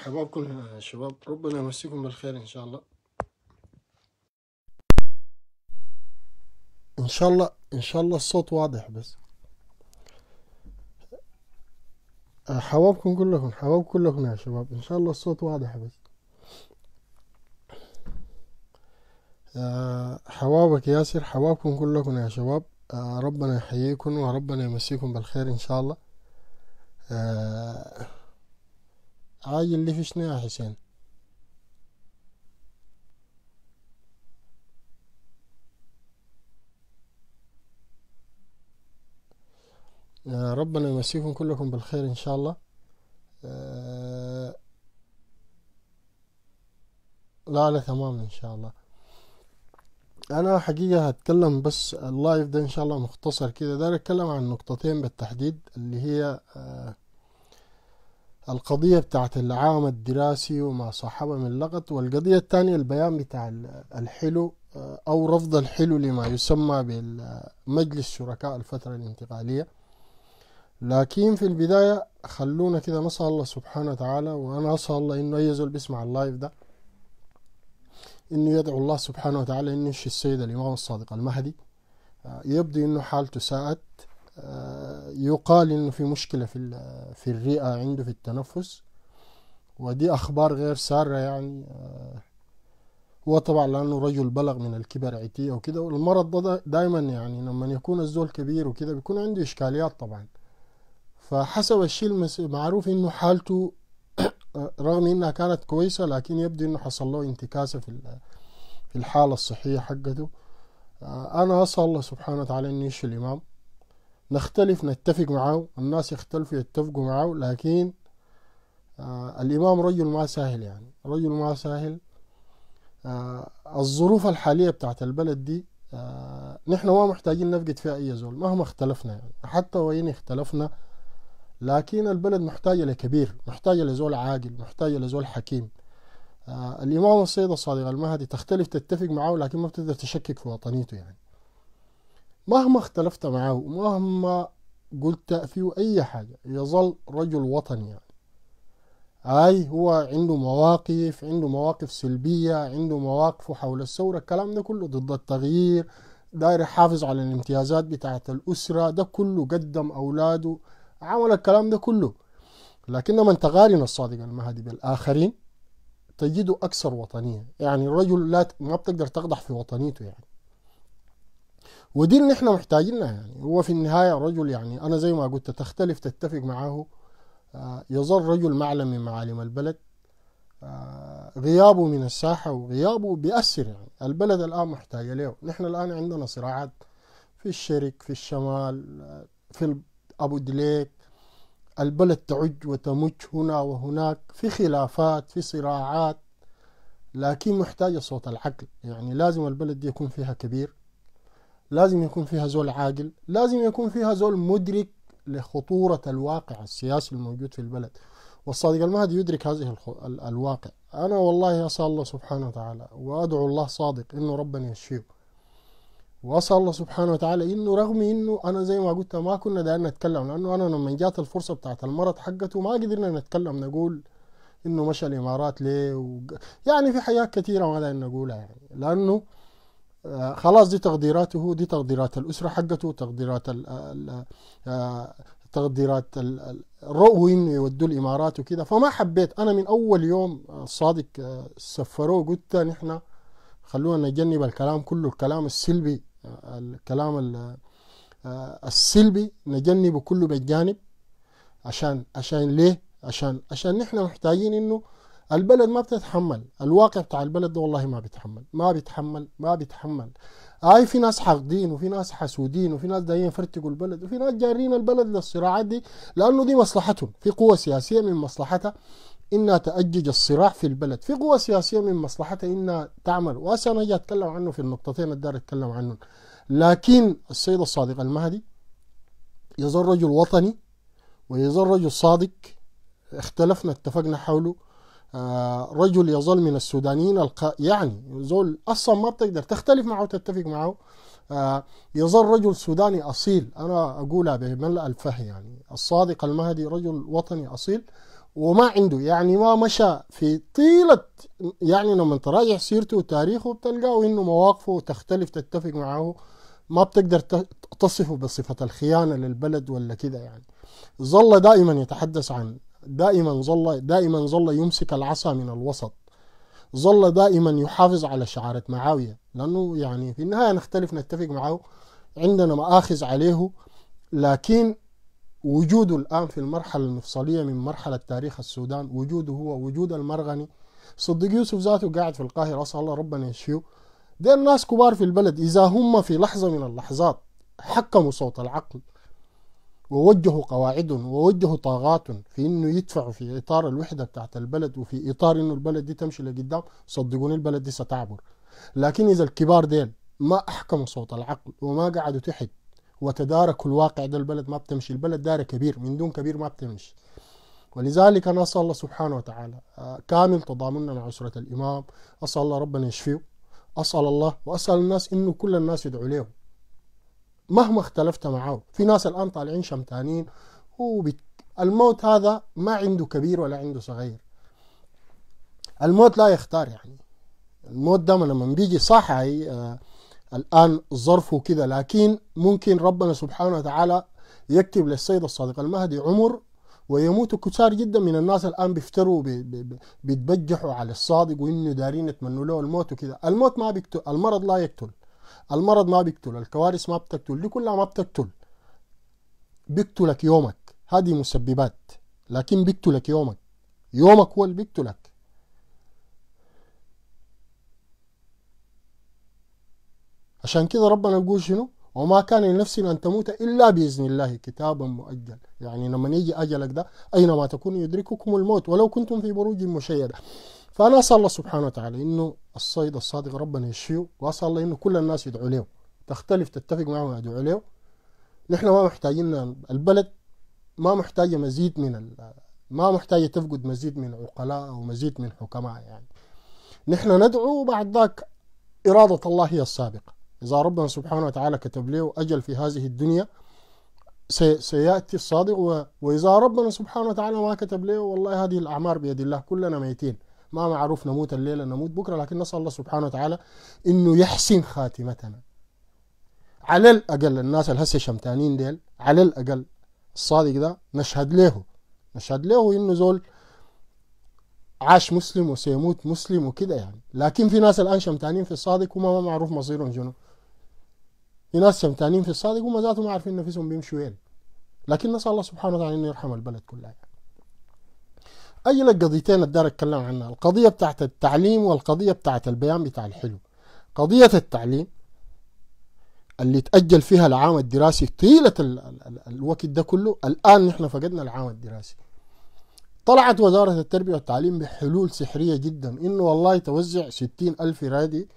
حبابكم يا شباب. ربنا يمسيكم بالخير إن شاء الله. إن شاء الله إن شاء الله الصوت واضح بس. آه، حبابكم كلكم حباب كلكم يا شباب. إن شاء الله الصوت واضح بس. آه، حبابك ياسر حبابكم كلكم يا شباب. آه، ربنا يحييكم وربنا يمسيكم بالخير إن شاء الله. عاجل لي في شنو يا حسين؟ آه، ربنا يمسيكم كلكم بالخير إن شاء الله. آه، لا لا تمام إن شاء الله. أنا حقيقة هتكلم بس اللايف ده إن شاء الله مختصر كده. داير أتكلم عن نقطتين بالتحديد اللي هي آه، القضية بتاعت العام الدراسي وما صاحبها من لغط والقضية الثانية البيان بتاع ال- الحلو آه، أو رفض الحلو لما يسمى بالمجلس شركاء الفترة الانتقالية. لكن في البداية خلونا كده نسأل الله سبحانه وتعالى وأنا أسأل الله إنه أي زول بيسمع اللايف ده إنه يدعو الله سبحانه وتعالى إنه يشفي السيد الإمام الصادق المهدي آه، يبدو إنه حالته ساءت. يقال إنه في مشكلة في في الرئة عنده في التنفس ودي أخبار غير سارة يعني آه، هو طبعا لأنه رجل بلغ من الكبر عتية وكده والمرض ده دائما يعني لما يكون الزول كبير وكده بيكون عنده إشكاليات طبعا. فحسب الشيء المس- معروف إنه حالته رغم إنها كانت كويسة لكن يبدو إنه حصل له انتكاسة في في الحالة الصحية حقته. آه، أنا أسأل الله سبحانه وتعالى إنه يشفي الإمام. نختلف نتفق معه الناس يختلفوا يتفقوا معه لكن آه الإمام رجل ما سهل يعني. رجل ما سهل. آه الظروف الحالية بتاعت البلد دي آه نحن ما محتاجين نفقد فيها أي زول مهما اختلفنا يعني. حتى وين اختلفنا لكن البلد محتاجة لكبير محتاجة لزول عاقل محتاجة لزول حكيم. آه الإمام السيد الصادق المهدي تختلف تتفق معه لكن ما بتقدر تشكك في وطنيته يعني. مهما اختلفت معه مهما قلت فيه أي حاجة يظل رجل وطني يعني. هاي هو عنده مواقف عنده مواقف سلبية عنده مواقفه حول الثورة الكلام ده كله ضد التغيير داير يحافظ على الامتيازات بتاعة الأسرة ده كله قدم أولاده عمل الكلام ده كله. لكن لما تقارن الصادق المهدي بالآخرين تجده أكثر وطنية. يعني الرجل لا ما بتقدر تقدح في وطنيته يعني. ودي اللي إحنا محتاجينها يعني. هو في النهاية رجل يعني أنا زي ما قلت تختلف تتفق معه. آه، يظل رجل معلم من معالم البلد. آه، غيابه من الساحة وغيابه بيأثر يعني. البلد الآن محتاجة له. نحن الآن عندنا صراعات في الشرق في الشمال آه، في أبو دليك البلد تعج وتمج هنا وهناك. في خلافات في صراعات لكن محتاجة صوت العقل يعني. لازم البلد دي يكون فيها كبير. لازم يكون فيها زول عاقل لازم يكون فيها زول مدرك لخطورة الواقع السياسي الموجود في البلد. والصادق المهدي يدرك هذه الواقع. أنا والله أسأل الله سبحانه وتعالى وأدعو الله صادق إنه ربنا يشفيه. وأسأل الله سبحانه وتعالى إنه رغم إنه أنا زي ما قلت ما كنا دايرين نتكلم لأنه أنا لما جات الفرصة بتاعت المرض حقته ما قدرنا نتكلم نقول إنه مشى الإمارات ليه؟ وق... يعني في حاجات كثيرة ما دايرين نقولها يعني. لأنه خلاص دي تقديراته دي تقديرات الأسرة حقته تقديرات ال ال آه، تقديرات الرؤوا إنه يودوا الإمارات وكده فما حبيت أنا من أول يوم الصادق آه، سفروه قلت نحن خلونا نجنب الكلام كله الكلام السلبي آه، الكلام ال- السلبي نجنبه كله بالجانب عشان عشان ليه؟ عشان عشان نحن محتاجين إنه البلد ما بتتحمل. الواقع بتاع البلد ده والله ما بيتحمل. ما بيتحمل ما بيتحمل. هاي في ناس حاقدين وفي ناس حسودين وفي ناس دايين يفرتقوا البلد وفي ناس جارين البلد للصراعات دي لأنه دي مصلحتهم. في قوة سياسية من مصلحتها إنها تأجج الصراع في البلد. في قوة سياسية من مصلحتها إنها تعمل وهسه أنا أجي أتكلم عنه في النقطتين اللي داير أتكلم عنهم. لكن السيد الصادق المهدي يظل رجل وطني ويظل رجل صادق اختلفنا اتفقنا حوله. رجل يظل من السودانيين الق... يعني زول أصلا ما بتقدر تختلف معه وتتفق معه. آه، يظل رجل سوداني أصيل. أنا أقولها بملء الفه يعني. الصادق المهدي رجل وطني أصيل وما عنده يعني ما مشى في طيلة يعني لما تراجع سيرته وتاريخه بتلقاه إنه مواقفه تختلف تتفق معه. ما بتقدر تصفه بصفة الخيانة للبلد ولا كده يعني. ظل دائما يتحدث عن دائما ظل دائما ظل يمسك العصا من الوسط. ظل دائما يحافظ على شعارة معاوية لأنه يعني في النهاية نختلف نتفق معه عندنا مآخذ عليه لكن وجوده الآن في المرحلة المفصلية من مرحلة تاريخ السودان وجوده هو وجود المرغني. صدق يوسف ذاته قاعد في القاهرة أسأل الله ربنا يشفيه. دي الناس كبار في البلد إذا هم في لحظة من اللحظات حكموا صوت العقل. ووجهوا قواعدهم ووجهوا طاغات في إنه يدفعوا في إطار الوحدة بتاعت البلد وفي إطار إنه البلد دي تمشي لقدام صدقوني البلد دي ستعبر. لكن إذا الكبار ديل ما أحكموا صوت العقل وما قعدوا تحت وتداركوا الواقع ده البلد ما بتمشي. البلد دار كبير من دون كبير ما بتمشي. ولذلك أنا أسأل الله سبحانه وتعالى آه، كامل تضامننا مع أسرة الإمام أسأل الله ربنا يشفيه أسأل الله وأسأل الناس إنه كل الناس يدعوا له مهما اختلفت معه. في ناس الآن طالعين شمتانين وبت... الموت هذا ما عنده كبير ولا عنده صغير. الموت لا يختار يعني. الموت ده لما بيجي صح آه الآن ظرفه كده لكن ممكن ربنا سبحانه وتعالى يكتب للسيد الصادق المهدي عمر ويموت كثار جدا من الناس الآن بيفتروا بيتبجحوا على الصادق وإنه دارين يتمنوا له الموت وكده الموت ما بيقتل المرض لا يقتل. المرض ما بيقتل الكوارث ما بتقتل دي كلها ما بتقتل. بيقتلك يومك هذه مسببات لكن بيقتلك يومك. يومك هو اللي بيقتلك. عشان كده ربنا يقول شنو؟ وما كان لنفس أن تموت إلا بإذن الله كتابا مؤجل يعني لما يجي أجلك ده أينما تكون يدرككم الموت ولو كنتم في بروج مشيدة. فأنا أسأل الله سبحانه وتعالى إنه الصيد الصادق ربنا يشفيه وأسأل الله إنه كل الناس يدعوا له. تختلف تتفق معه يدعوا له. نحن ما محتاجين البلد ما محتاجة مزيد من ما محتاجة تفقد مزيد من عقلاء أو مزيد من حكماء يعني. نحن ندعو وبعد ذاك إرادة الله هي السابقة. إذا ربنا سبحانه وتعالى كتب له أجل في هذه الدنيا سيأتي الصادق وإذا ربنا سبحانه وتعالى ما كتب له والله هذه الأعمار بيد الله كلنا ميتين. ما معروف نموت الليلة نموت بكرة لكن نسأل الله سبحانه وتعالى إنه يحسن خاتمتنا. على الأقل الناس الهسه شمتانين ديل على الأقل الصادق ده نشهد له. نشهد له إنه زول عاش مسلم وسيموت مسلم وكده يعني. لكن في ناس الآن شمتانين في الصادق وما ما معروف مصيرهم شنو. في ناس شمتانين في الصادق وما ذاتهم ما عارفين نفسهم بيمشوا وين. لكن نسأل الله سبحانه وتعالى إنه يرحم البلد كلها يعني. أجل القضيتين الدار أتكلم عنها؟ القضية بتاعت التعليم والقضية بتاعت البيان بتاع الحلو قضية التعليم اللي تأجل فيها العام الدراسي طيلة ال ال الوقت ده كله الآن نحن فقدنا العام الدراسي. طلعت وزارة التربية والتعليم بحلول سحرية جدا. إنه والله توزع ستين ألف رادي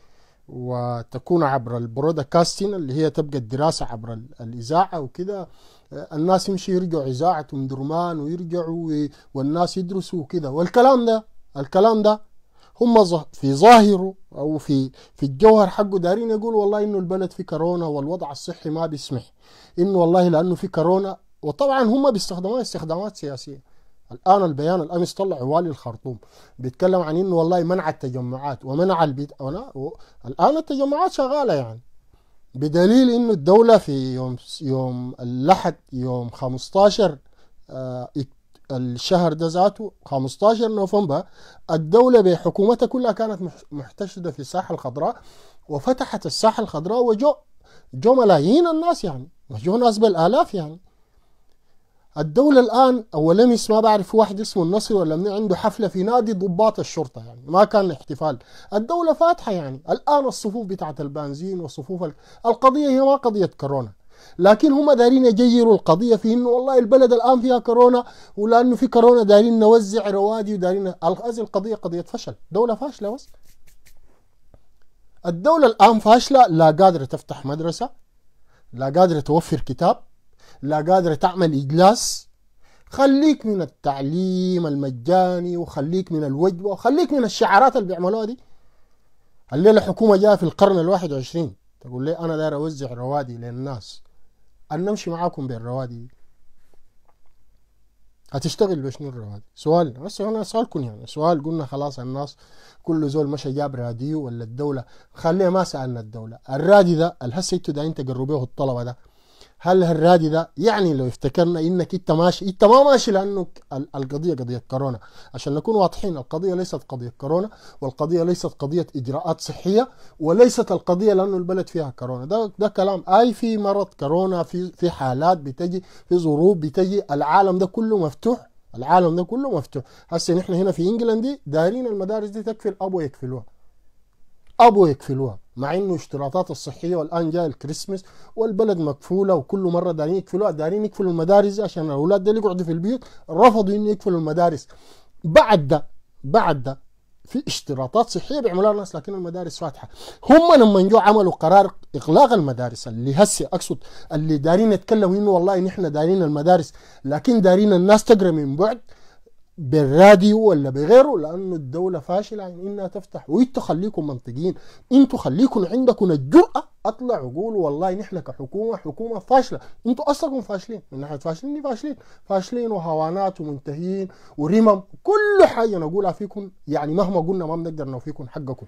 وتكون عبر البرودكاستين اللي هي تبقى الدراسة عبر الإذاعة وكده. الناس يمشي يرجعوا إذاعة من درمان ويرجعوا والناس يدرسوا وكده والكلام ده الكلام ده هم في ظاهره أو في في الجوهر حقه دارين يقول والله إنه البلد في كورونا والوضع الصحي ما بيسمح. إنه والله لأنه في كورونا. وطبعا هم بيستخدموها استخدامات سياسية. الآن البيان الأمس طلع والي الخرطوم. بيتكلم عن إنه والله منع التجمعات ومنع البيت الآن التجمعات شغالة يعني. بدليل إنه الدولة في يوم يوم الأحد يوم 15 آه الشهر ده ذاته 15 نوفمبر الدولة بحكومتها كلها كانت محتشدة في الساحة الخضراء وفتحت الساحة الخضراء وجو جو ملايين الناس يعني وجو ناس بالآلاف يعني. الدولة الآن أول أمس ما بعرف واحد اسمه النصر ولا من عنده حفلة في نادي ضباط الشرطة يعني ما كان احتفال الدولة فاتحة يعني. الآن الصفوف بتاعت البنزين والصفوف القضية هي ما قضية كورونا. لكن هم دارين يجيروا القضية في إنه والله البلد الآن فيها كورونا ولأنه في كورونا دارين نوزع روادي ودارين هذه القضية قضية فشل. دولة فاشلة بس. الدولة الآن فاشلة لا قادرة تفتح مدرسة لا قادرة توفر كتاب لا قادرة تعمل إجلاس خليك من التعليم المجاني وخليك من الوجبة وخليك من الشعارات اللي بيعملوها دي. الليلة حكومة جاء في القرن الواحد وعشرين تقول لي أنا داير أوزع روادي للناس. أن نمشي معاكم بالروادي هتشتغل بشنو الروادي؟ سؤال بس أنا سؤالكم يعني. سؤال قلنا خلاص الناس كل زول مشى جاب راديو ولا الدولة. خلينا ما سألنا الدولة. الرادي ده الهسه أنتوا دايرين تقربوه الطلبة ده؟ هل الرادي ده يعني لو افتكرنا إنك إنت ماشي إنت ما ماشي لأنه القضية قضية كورونا. عشان نكون واضحين القضية ليست قضية كورونا والقضية ليست قضية إجراءات صحية وليست القضية لأنه البلد فيها كورونا. ده ده كلام. أي في مرض كورونا في في حالات بتجي في ظروف بتجي العالم ده كله مفتوح. العالم ده كله مفتوح. هسه نحن هنا في انجلاند دي دايرين المدارس دي تقفل ابو يقفلوها أبو يقفلوها مع إنه اشتراطات الصحية والآن جاء الكريسماس والبلد مقفوله وكل مرة دارين يقفلوها دارين يقفلوا المدارس عشان الأولاد اللي يقعدوا في البيوت رفضوا إنه يكفلوا المدارس. بعد ده بعد ده في اشتراطات صحية بيعملوها الناس لكن المدارس فاتحة. هم لما جو عملوا قرار إغلاق المدارس اللي هسه أقصد اللي دارين يتكلموا إنه والله نحن دارين المدارس لكن دارين الناس تقرأ من بعد بالراديو ولا بغيره لأنه الدولة فاشلة. عن إنها تفتح وانتوا خليكم منطقيين؟ إنتوا خليكم عندكم الجرأة اطلعوا قولوا والله نحن كحكومة حكومة فاشلة. إنتوا اصلكم فاشلين. من ناحية فاشلين فاشلين. فاشلين وهوانات ومنتهيين ورمم. كل حاجة نقولها فيكم يعني مهما قلنا ما بنقدر نوفيكم حقكم.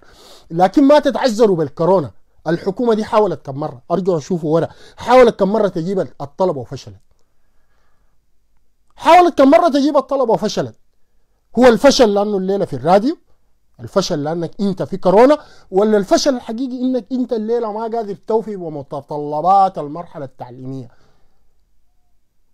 لكن ما تتعذروا بالكورونا. الحكومة دي حاولت كم مرة. ارجعوا شوفوا ورا حاولت كم مرة تجيب الطلبة وفشلت. حاولت كم مرة تجيب الطلبة وفشلت. هو الفشل لأنه الليلة في الراديو الفشل لأنك أنت في كورونا ولا الفشل الحقيقي أنك أنت الليلة ما قادر توفي بمتطلبات المرحلة التعليمية.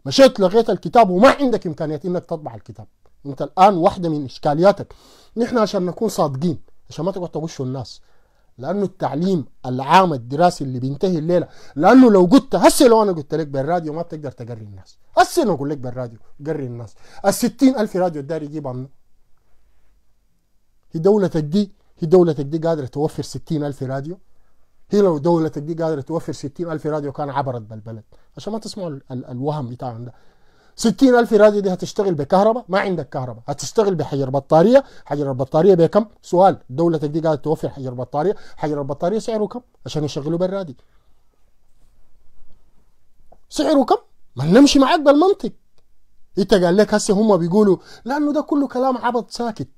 مشيت لغيت الكتاب وما عندك إمكانية أنك تطبع الكتاب. أنت الآن واحدة من إشكالياتك. نحن عشان نكون صادقين عشان ما تقعد تغشوا الناس. لأنه التعليم العام الدراسي اللي بينتهي الليلة لأنه لو قلت هسه لو أنا قلت لك بالراديو ما بتقدر تقري الناس. هسه أنا أقول لك بالراديو قري الناس. ال ألف راديو الداري يجيبها منه هي دولتك دي هي دولتك دي قادرة توفر ستين ألف راديو. هي لو دولتك دي قادرة توفر ستين ألف راديو كان عبرت بالبلد. عشان ما تسمعوا الوهم بتاعهم ده. ستين ألف راديو دي هتشتغل بكهرباء ما عندك كهرباء. هتشتغل بحجر بطارية. حجر البطارية بكم سؤال. دولتك دي قاعدة توفر حجر بطارية. حجر البطارية سعره كم؟ عشان يشغلوا بالرادي سعره كم؟ ما نمشي معاك بالمنطق. انت قال لك هسه هم بيقولوا لأنه ده كله كلام عبط ساكت.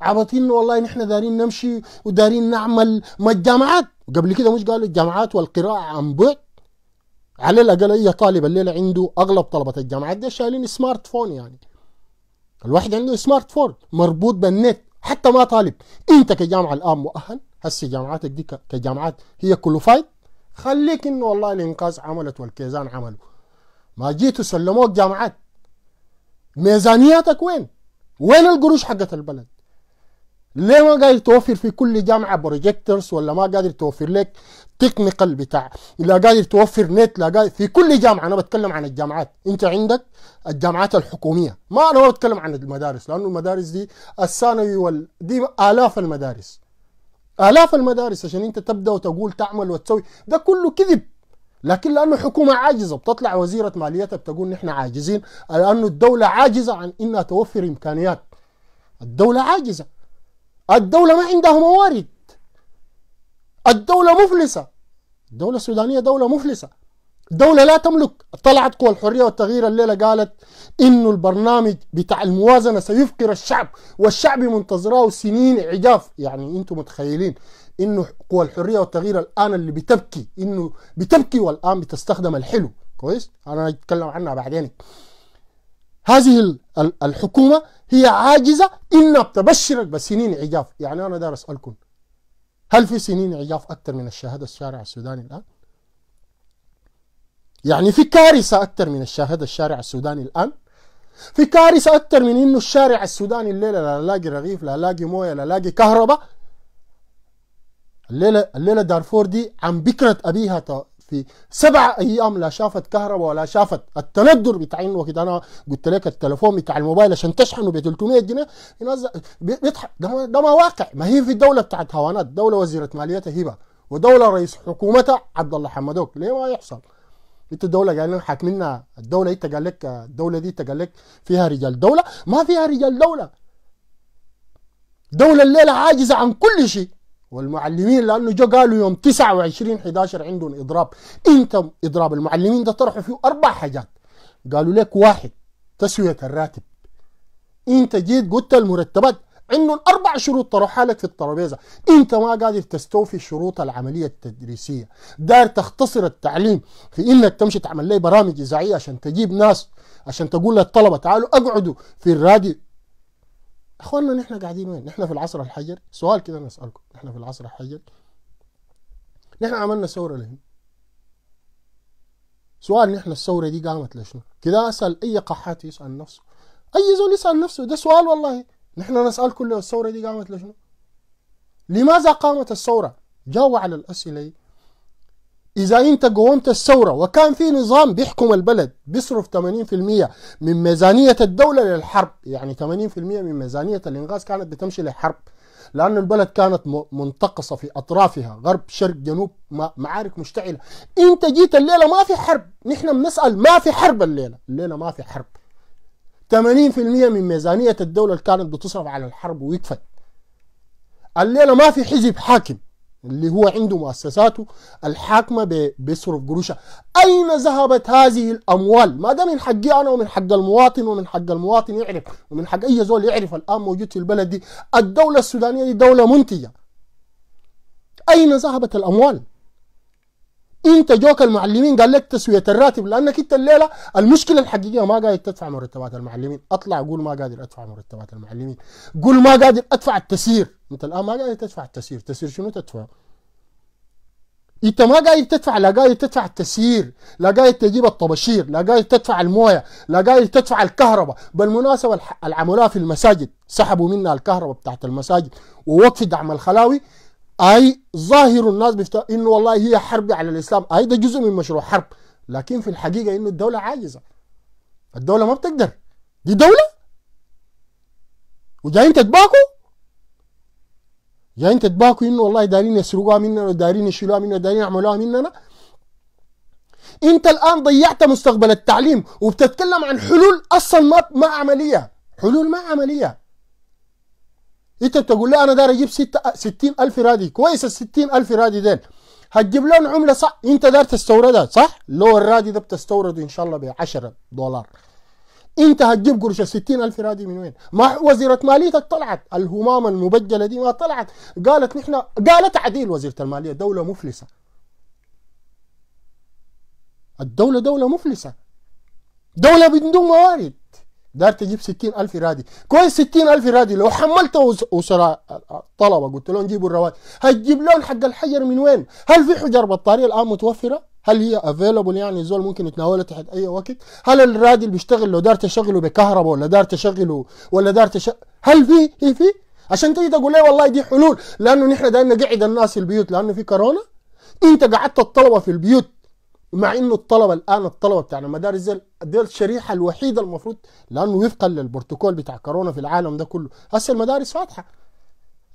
عبط انه والله نحن دارين نمشي ودارين نعمل ما الجامعات. قبل كده مش قالوا الجامعات والقراءة عن بعد؟ على الأقل اي طالب الليلة عنده أغلب طلبه الجامعات دي شايلين smart phone يعني؟ الواحد عنده smart phone مربوط بالنت حتى ما طالب. أنت كجامعة الآن مؤهل؟ هسه جامعاتك دي كجامعات هي qualified خليك إنه والله الإنقاذ عملت والكيزان عملوا. ما جيتوا سلموك جامعات. ميزانياتك وين؟ وين القروش حقت البلد؟ ليه ما قادر توفر في كل جامعة projectors ولا ما قادر توفر لك technical بتاع؟ لا قادر توفر نت لا قادر في كل جامعة أنا بتكلم عن الجامعات. أنت عندك الجامعات الحكومية. ما أنا ما بتكلم عن المدارس لأنه المدارس دي الثانوي وال... دي آلاف المدارس. آلاف المدارس عشان أنت تبدأ وتقول تعمل وتسوي. ده كله كذب. لكن لأنه حكومة عاجزة بتطلع وزيرة ماليتها بتقول نحن عاجزين لأنه الدولة عاجزة عن إنها توفر إمكانيات. الدولة عاجزة. الدولة ما عندها موارد. الدولة مفلسة. الدولة السودانية دولة مفلسة. دولة لا تملك. طلعت قوى الحرية والتغيير الليلة قالت إنه البرنامج بتاع الموازنة سيفقر الشعب والشعب منتظراه سنين عجاف. يعني أنتم متخيلين إنه قوى الحرية والتغيير الآن اللي بتبكي إنه بتبكي والآن بتستخدم الحلو. كويس؟ أنا أتكلم عنها بعدين. هذه الحكومة هي عاجزة إنها بتبشرك بسنين عجاف. يعني أنا دار أسألكم هل في سنين عجاف أكثر من الشهادة الشارع السوداني الآن؟ يعني في كارثة أكثر من الشاهد الشارع السوداني الآن؟ في كارثة أكثر من إنه الشارع السوداني الليلة لا لاقي رغيف لا لاقي موية لا لاقي كهرباء. الليلة الليلة دارفور دي عن بكرة أبيها في سبع أيام لا شافت كهرباء ولا شافت التندر بتاع انه وقت أنا قلت لك التليفون بتاع الموبايل عشان تشحنه ب 300 جنيه بيضحك. ده, ده ما واقع. ما هي في الدولة بتاعت هوانات دولة وزيرة ماليتها هبة ودولة رئيس حكومتها عبد الله حمدوك ليه ما يحصل؟ انت الدولة قال لنا حاكمنا الدولة انت قال لك الدولة دي انت قال لك فيها رجال دولة؟ ما فيها رجال دولة. دولة الليلة عاجزة عن كل شيء. والمعلمين لأنه جو قالوا يوم 29 11 عندهم إضراب. انت إضراب. المعلمين ده طرحوا فيه أربع حاجات. قالوا لك واحد تسوية الراتب. إنت جيت قلت المرتبات عندهم أربع شروط طرحها لك في الترابيزة. إنت ما قادر تستوفي شروط العملية التدريسية. داير تختصر التعليم في إنك تمشي تعمل لي برامج إذاعية عشان تجيب ناس عشان تقول للطلبة تعالوا أقعدوا في الراديو. أخواننا نحن قاعدين وين؟ نحن في العصر الحجر سؤال كده نسالكم نحن في العصر الحجر نحن عملنا ثورة لهم سؤال نحن الثورة دي قامت لشنو؟ كده أسأل أي قحات يسأل نفسه. أي زول يسأل نفسه ده سؤال والله. نحن نسأل كله الثورة دي قامت لشنو؟ لماذا قامت الثورة؟ جاوب على الأسئلة إذا أنت قومت الثورة وكان في نظام بيحكم البلد بيصرف 80% من ميزانية الدولة للحرب يعني 80% من ميزانية الإنغاز كانت بتمشي للحرب لأن البلد كانت منتقصة في أطرافها غرب شرق جنوب معارك مشتعلة. أنت جيت الليلة ما في حرب نحن بنسأل ما في حرب الليلة الليلة ما في حرب. 80% من ميزانية الدولة اللي كانت بتصرف على الحرب ويكفت الليلة ما في حزب حاكم. اللي هو عنده مؤسساته الحاكمة بيصرف قروشها أين ذهبت هذه الأموال؟ ما ده من حقي أنا ومن حق المواطن ومن حق المواطن يعرف ومن حق أي زول يعرف الآن موجود في البلد دي الدولة السودانية دي دولة منتجة. أين ذهبت الأموال؟ انت جوك المعلمين قال لك تسوية الراتب لأنك انت الليلة المشكلة الحقيقية ما قادر تدفع مرتبات المعلمين. أطلع قول ما قادر أدفع مرتبات المعلمين. قول ما قادر أدفع التسيير. أنت الآن ما قادر تدفع التسيير. تسيير شنو تدفع؟ انت ما قادر تدفع لا قادر تدفع التسيير لا قادر تجيب الطباشير لا قادر تدفع الموية لا قادر تدفع الكهرباء. بالمناسبة العملاء في المساجد سحبوا منا الكهرباء بتاعت المساجد ووقف دعم الخلاوي أي ظاهر الناس بيفتح إنه والله هي حرب على الإسلام. أي ده جزء من مشروع حرب. لكن في الحقيقة إنه الدولة عاجزة. الدولة ما بتقدر. دي دولة؟ وجايين تتباكوا؟ جايين تتباكوا إنه والله دارين يسرقوها مننا ودارين يشيلوها مننا ودارين يعملوها مننا؟ أنت الآن ضيعت مستقبل التعليم وبتتكلم عن حلول أصلا ما ما عملية. حلول ما عملية. انت بتقول لي أنا داير أجيب 60 ألف رادي. كويس ال 60 ألف رادي ديل. هتجيب لهم عملة صح؟ انت داير تستوردها صح؟ لو الرادي ده بتستورده إن شاء الله ب 10 دولار. انت هتجيب قرش ال 60 ألف رادي من وين؟ ما وزيرة ماليتك طلعت. الهمام المبجلة دي ما طلعت. قالت نحن قالت عديل وزيرة المالية دولة مفلسة. الدولة دولة مفلسة. دولة بدون موارد. دار تجيب ستين ألف رادي. كويس ستين ألف رادي لو حملت أسر الطلبة قلت لهم جيبوا الرواتب. هتجيب لهم حق الحجر من وين؟ هل في حجر بطارية الآن متوفرة؟ هل هي available يعني الزول ممكن يتناولها تحت أي وقت؟ هل الرادي اللي بيشتغل لو دار تشغله بكهرباء ولا دار تشغله ولا دار تشغل هل في هي في؟ عشان تيجي تقول لي والله دي حلول لأنه نحن دايما نقعد الناس في البيوت لأنه في كورونا. أنت قعدت الطلبه في البيوت. مع إنه الطلبة الآن الطلبة بتاع المدارس دي, الشريحة الوحيدة المفروض لأنه وفقا للبروتوكول بتاع كورونا في العالم ده كله. هسه المدارس فاتحه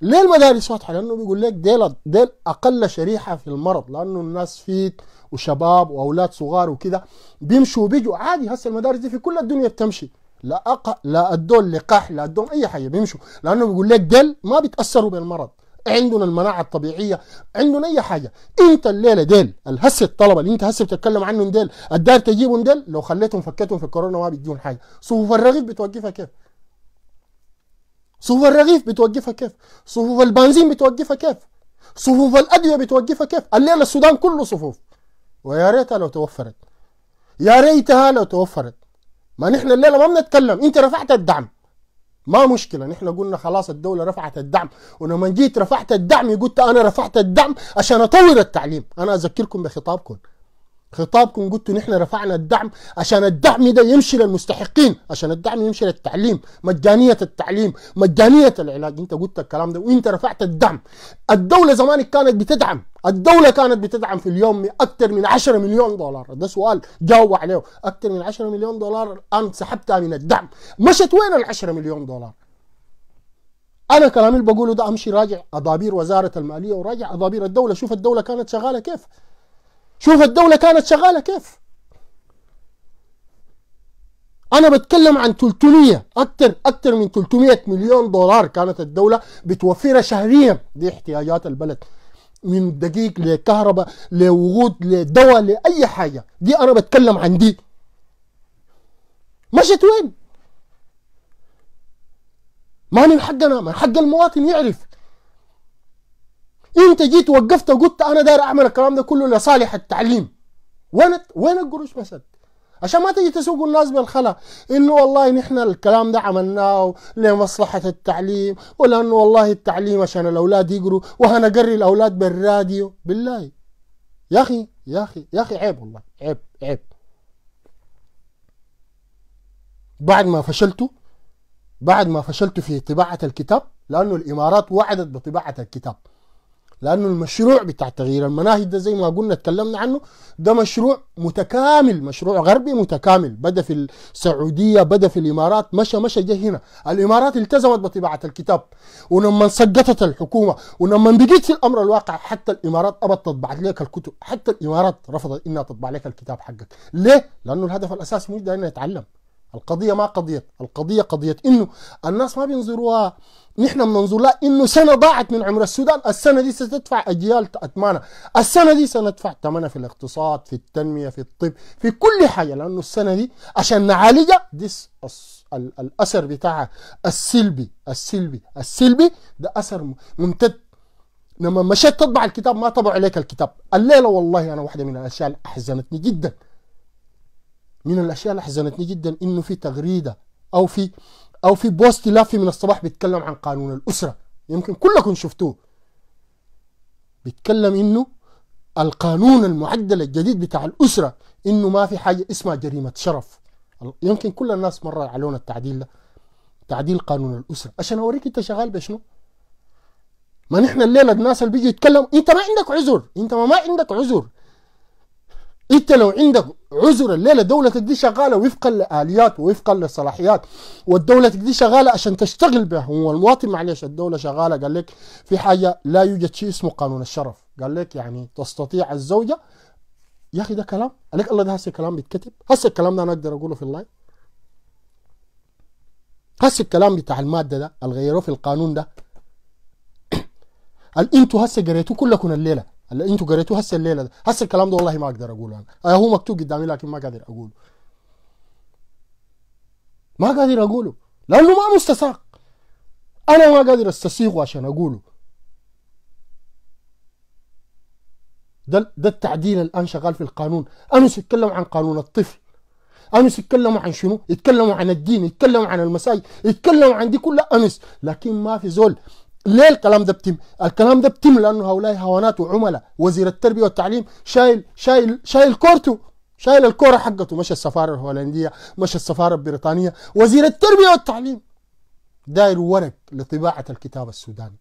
ليه المدارس فاتحه؟ لأنه بيقول لك ديل ديل أقل شريحة في المرض لأنه الناس fit وشباب وأولاد صغار وكده بيمشوا وبيجوا عادي. هسه المدارس دي في كل الدنيا بتمشي. لا أق... لا ادون لقاح لا ادون أي حاجة بيمشوا. لأنه بيقول لك ديل ما بيتأثروا بالمرض. عندنا المناعة الطبيعية عندنا أي حاجة. أنت الليلة ديل الهسة الطلبة اللي أنت هسة بتتكلم عنهم ديل الدار تجيبهم ديل لو خليتهم فكتهم في الكورونا ما بيدون حاجة. صفوف الرغيف بتوقفها كيف؟ صفوف الرغيف بتوقفها كيف؟ صفوف البنزين بتوقفها كيف؟ صفوف الأدوية بتوقفها كيف؟ الليلة السودان كله صفوف. ويا ريتها لو توفرت. يا ريتها لو توفرت. ما نحن الليلة ما بنتكلم. أنت رفعت الدعم. ما مشكلة نحن قلنا خلاص الدولة رفعت الدعم ولما جيت رفعت الدعم قلت أنا رفعت الدعم عشان أطور التعليم. أنا أذكركم بخطابكم. خطابكم قلتوا نحن رفعنا الدعم عشان الدعم ده يمشي للمستحقين عشان الدعم يمشي للتعليم مجانية التعليم مجانية العلاج. أنت قلت الكلام ده وأنت رفعت الدعم. الدولة زمان كانت بتدعم. الدولة كانت بتدعم في اليوم أكثر من 10 مليون دولار. ده سؤال جاوب عليه. أكثر من 10 مليون دولار الآن سحبتها من الدعم. مشت وين ال 10 مليون دولار؟ أنا كلامي اللي بقوله ده أمشي راجع أضابير وزارة المالية وراجع أضابير الدولة. شوف الدولة كانت شغالة كيف. شوف الدولة كانت شغالة كيف. أنا بتكلم عن 300 أكثر أكثر من 300 مليون دولار كانت الدولة بتوفرها شهريا دي احتياجات البلد. من دقيق لكهرباء لوقود لدواء لأي حاجة. دي أنا بتكلم عن دي. مشت وين؟ ما من حقنا من حق المواطن يعرف. انت جيت وقفت وقلت أنا داير اعمل الكلام ده كله لصالح التعليم. وين وين القروش مسد؟ عشان ما تجي تسوق الناس بالخلا. انه والله نحن الكلام ده عملناه لمصلحة التعليم ولأنه والله التعليم عشان الأولاد يقروا وهنقري الأولاد بالراديو. بالله. يا أخي يا أخي يا أخي عيب والله عيب عيب. بعد ما فشلتوا بعد ما فشلتوا في طباعة الكتاب لأنه الإمارات وعدت بطباعة الكتاب. لأنه المشروع بتاع تغيير المناهج ده زي ما قلنا اتكلمنا عنه ده مشروع متكامل مشروع غربي متكامل. بدأ في السعودية بدأ في الإمارات مشى مشى جه هنا. الإمارات التزمت بطباعة الكتاب. ولما سقطت الحكومة. ولما بقيت في الأمر الواقع حتى الإمارات أبت تطبع لك الكتب. حتى الإمارات رفضت إنها تطبع لك الكتاب حقك. ليه؟ لأنه الهدف الأساسي مش ده إنه يتعلم. القضية ما قضيه القضية قضيه إنه الناس ما بينظروها. نحن بننظر لها إنه سنة ضاعت من عمر السودان السنة دي ستدفع أجيال اثمانها السنة دي سندفع ثمنها في الاقتصاد في التنمية في الطب في كل حاجة لأنه السنة دي عشان نعالجها دي الأثر بتاعها. السلبي السلبي السلبي ده أثر ممتد. لما مشيت تطبع الكتاب ما طبعوا عليك الكتاب. الليلة والله أنا واحدة من الأشياء اللي أحزنتني جدا. من الأشياء اللي أحزنتني جدا إنه في تغريدة أو في أو في بوست لافي من الصباح بيتكلم عن قانون الأسرة. يمكن كلكم شفتوه. بيتكلم إنه القانون المعدل الجديد بتاع الأسرة إنه ما في حاجة اسمها جريمة شرف. يمكن كل الناس مر علينا التعديل ده. تعديل قانون الأسرة. عشان أوريك أنت شغال بشنو؟ ما نحن الليلة الناس اللي بيجوا يتكلموا أنت ما عندك عذر. أنت ما, ما عندك عذر. إنت لو عندك عذر الليلة دولتك دي شغالة وفقا لاليات ووفقا للصلاحيات والدولتك دي شغالة عشان تشتغل بها. هو المواطن معلش الدولة شغالة قال لك في حاجة لا يوجد شيء اسمه قانون الشرف. قال لك يعني تستطيع الزوجة يا أخي ده كلام. عليك الله ده هسه كلام بيتكتب. هسه الكلام ده أنا أقدر أقوله في اللايف هسه الكلام بتاع المادة ده اللي غيروه في القانون ده. إنتوا هسه قريتوه كلكم الليلة. اللي أنتوا قريتوه هسه الليلة ده. هسه الكلام ده والله ما أقدر أقوله أنا. هو مكتوب قدامي لكن ما قادر أقوله. ما قادر أقوله. لأنه ما مستساق. أنا ما قادر أستسيغه عشان أقوله. ده ده التعديل الآن شغال في القانون. أنس يتكلم عن قانون الطفل. أنس يتكلموا عن شنو؟ يتكلموا عن الدين يتكلموا عن المساجد يتكلموا عن دي كلها أنس. لكن ما في زول ليه الكلام ده بتم؟ الكلام ده بتم لأنه هؤلاء هوانات وعملاء. وزير التربية والتعليم شايل شايل شايل كورته. شايل الكورة حقته. مش السفارة الهولندية مش السفارة البريطانية. وزير التربية والتعليم داير ورق لطباعة الكتاب السوداني.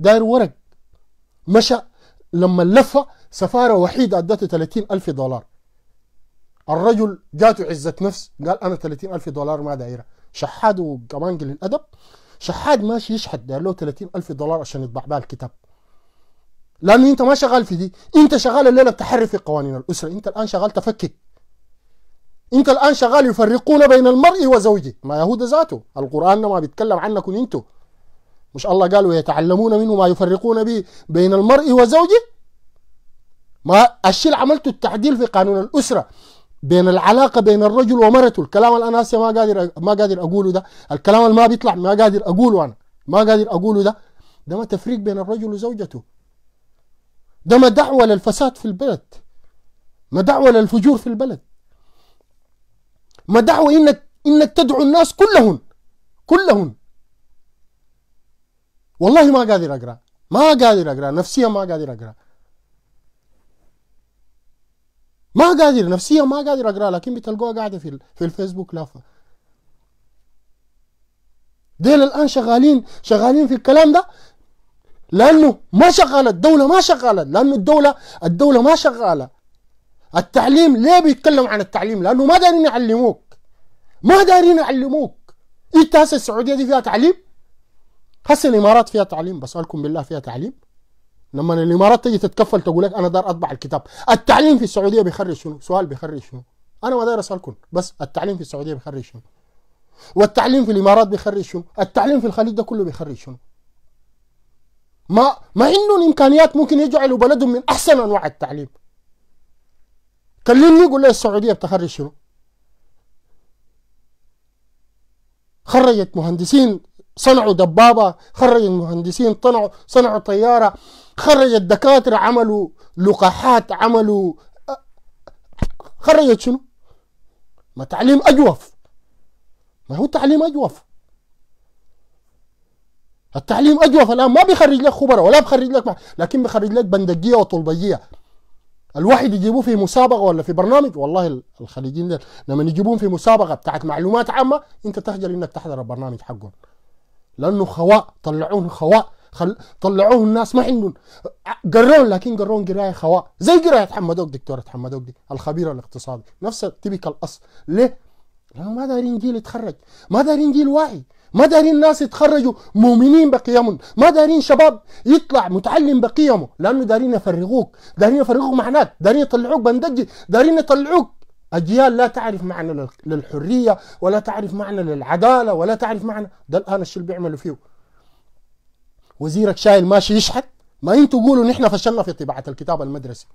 داير ورق. مشى لما لفة سفارة وحيدة أدته 30 ألف دولار. الرجل جاته عزة نفس. قال أنا 30 ألف دولار ما دايرة. شحاد وكمان قليل الأدب. شحاد ماشي يشحت داير له 30 ألف دولار عشان يطبع بها الكتاب. لأنه أنت ما شغال في دي. أنت شغال الليلة بتحرر في قوانين الأسرة أنت الآن شغال تفكك أنت الآن شغال يفرقون بين المرء وزوجه. ما يهود ذاته. القرآن ما بيتكلم عنكم أنتوا. مش الله قال ويتعلمون منه ما يفرقون به بين المرء وزوجه؟ ما الشيء اللي عملته التعديل في قانون الأسرة. بين العلاقة بين الرجل ومرته. الكلام اللي أنا هسه ما قادر ما قادر أقوله ده. الكلام اللي ما بيطلع ما قادر أقوله أنا. ما قادر أقوله ده. ده ما تفريق بين الرجل وزوجته. ده ما دعوة للفساد في البلد. ما دعوة للفجور في البلد. ما دعوة إنك إنك تدعو الناس كلهن. كلهن. والله ما قادر أقرأ. ما قادر أقرأ. نفسيا ما قادر أقرأ. ما قادر نفسيا ما قادر أقرأ لكن بتلقوها قاعدة في في الفيسبوك لافه ديل الآن شغالين شغالين في الكلام ده؟ لأنه ما شغالة الدولة ما شغالة لأنه الدولة الدولة ما شغالة. التعليم ليه بيتكلم عن التعليم؟ لأنه ما دارين يعلموك. ما دارين يعلموك. إنت هسه السعودية دي فيها تعليم؟ هسه الإمارات فيها تعليم بسألكم بالله فيها تعليم؟ لما الإمارات تجي تتكفل تقول لك أنا دار أطبع الكتاب. التعليم في السعودية بيخرج شنو؟ سؤال بيخرج شنو؟ أنا ما داير أسألكم بس التعليم في السعودية بيخرج شنو؟ والتعليم في الإمارات بيخرج شنو؟ التعليم في الخليج ده كله بيخرج شنو؟ ما ما عندهم إمكانيات ممكن يجعلوا بلدهم من أحسن أنواع التعليم. كلمني قول لي السعودية بتخرج شنو؟ خرجت مهندسين صنعوا دبابة خرجت مهندسين صنعوا صنعوا طيارة. خرجت دكاترة عملوا لقاحات عملوا خرجت شنو؟ ما تعليم أجوف. ما هو تعليم أجوف. التعليم أجوف الآن ما بيخرج لك خبراء ولا بيخرج لك لكن بيخرج لك بندقية وطلبية. الواحد يجيبوه في مسابقة ولا في برنامج؟ والله الخليجيين لما يجيبوهم في مسابقة بتاعت معلومات عامة انت تخجل انك تحضر البرنامج حقهم. لأنه خواء طلعوه خواء. خل... طلعوه الناس ما عندهم قرون لكن قرون قرايه خواء. زي قرايه حمدوك دكتورة حمدوك دي الخبير الاقتصادي. نفس تبك الاصل ليه؟ لأنه ما دارين جيل يتخرج. ما دارين جيل واعي. ما دارين الناس يتخرجوا مؤمنين بقيمهم. ما دارين شباب يطلع متعلم بقيمه. لأنه دارين يفرغوك. دارين يفرغوك معناك. دارين يطلعوك بندجي. دارين يطلعوك أجيال لا تعرف معنى للحرية ولا تعرف معنى للعدالة ولا تعرف معنى. ده الآن الشيء اللي بيعملوا فيه. وزيرك شايل ماشي يشحت ما أنتوا قولوا نحن فشلنا في طباعة الكتاب المدرسي.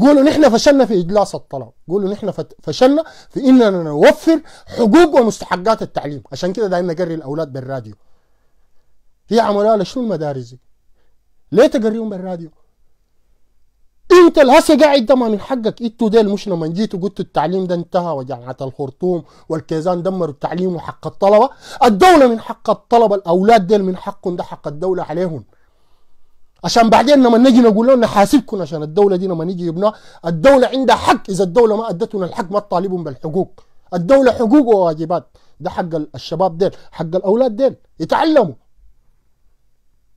قولوا نحن فشلنا في إجلاس الطلب. قولوا نحن فشلنا في إننا نوفر حقوق ومستحقات التعليم. عشان كده دايما نقري الأولاد بالراديو. هي عملوا شنو المدارس ليه تقريهم بالراديو؟ انت الهسه قاعد ده ما من حقك. أنتوا ديل مش لما جيتوا قلتوا التعليم ده انتهى وجامعه الخرطوم والكيزان دمروا التعليم وحق الطلبة. الدولة من حق الطلبة الأولاد ديل من حقهم ده حق الدولة عليهم. عشان بعدين لما نجي نقول لهم نحاسبكم عشان الدولة دي لما نيجي يبنوها الدولة عندها حق. إذا الدولة ما ادتنا الحق ما تطالبهم بالحقوق. الدولة حقوق وواجبات. ده حق الشباب ديل حق الأولاد ديل. يتعلموا.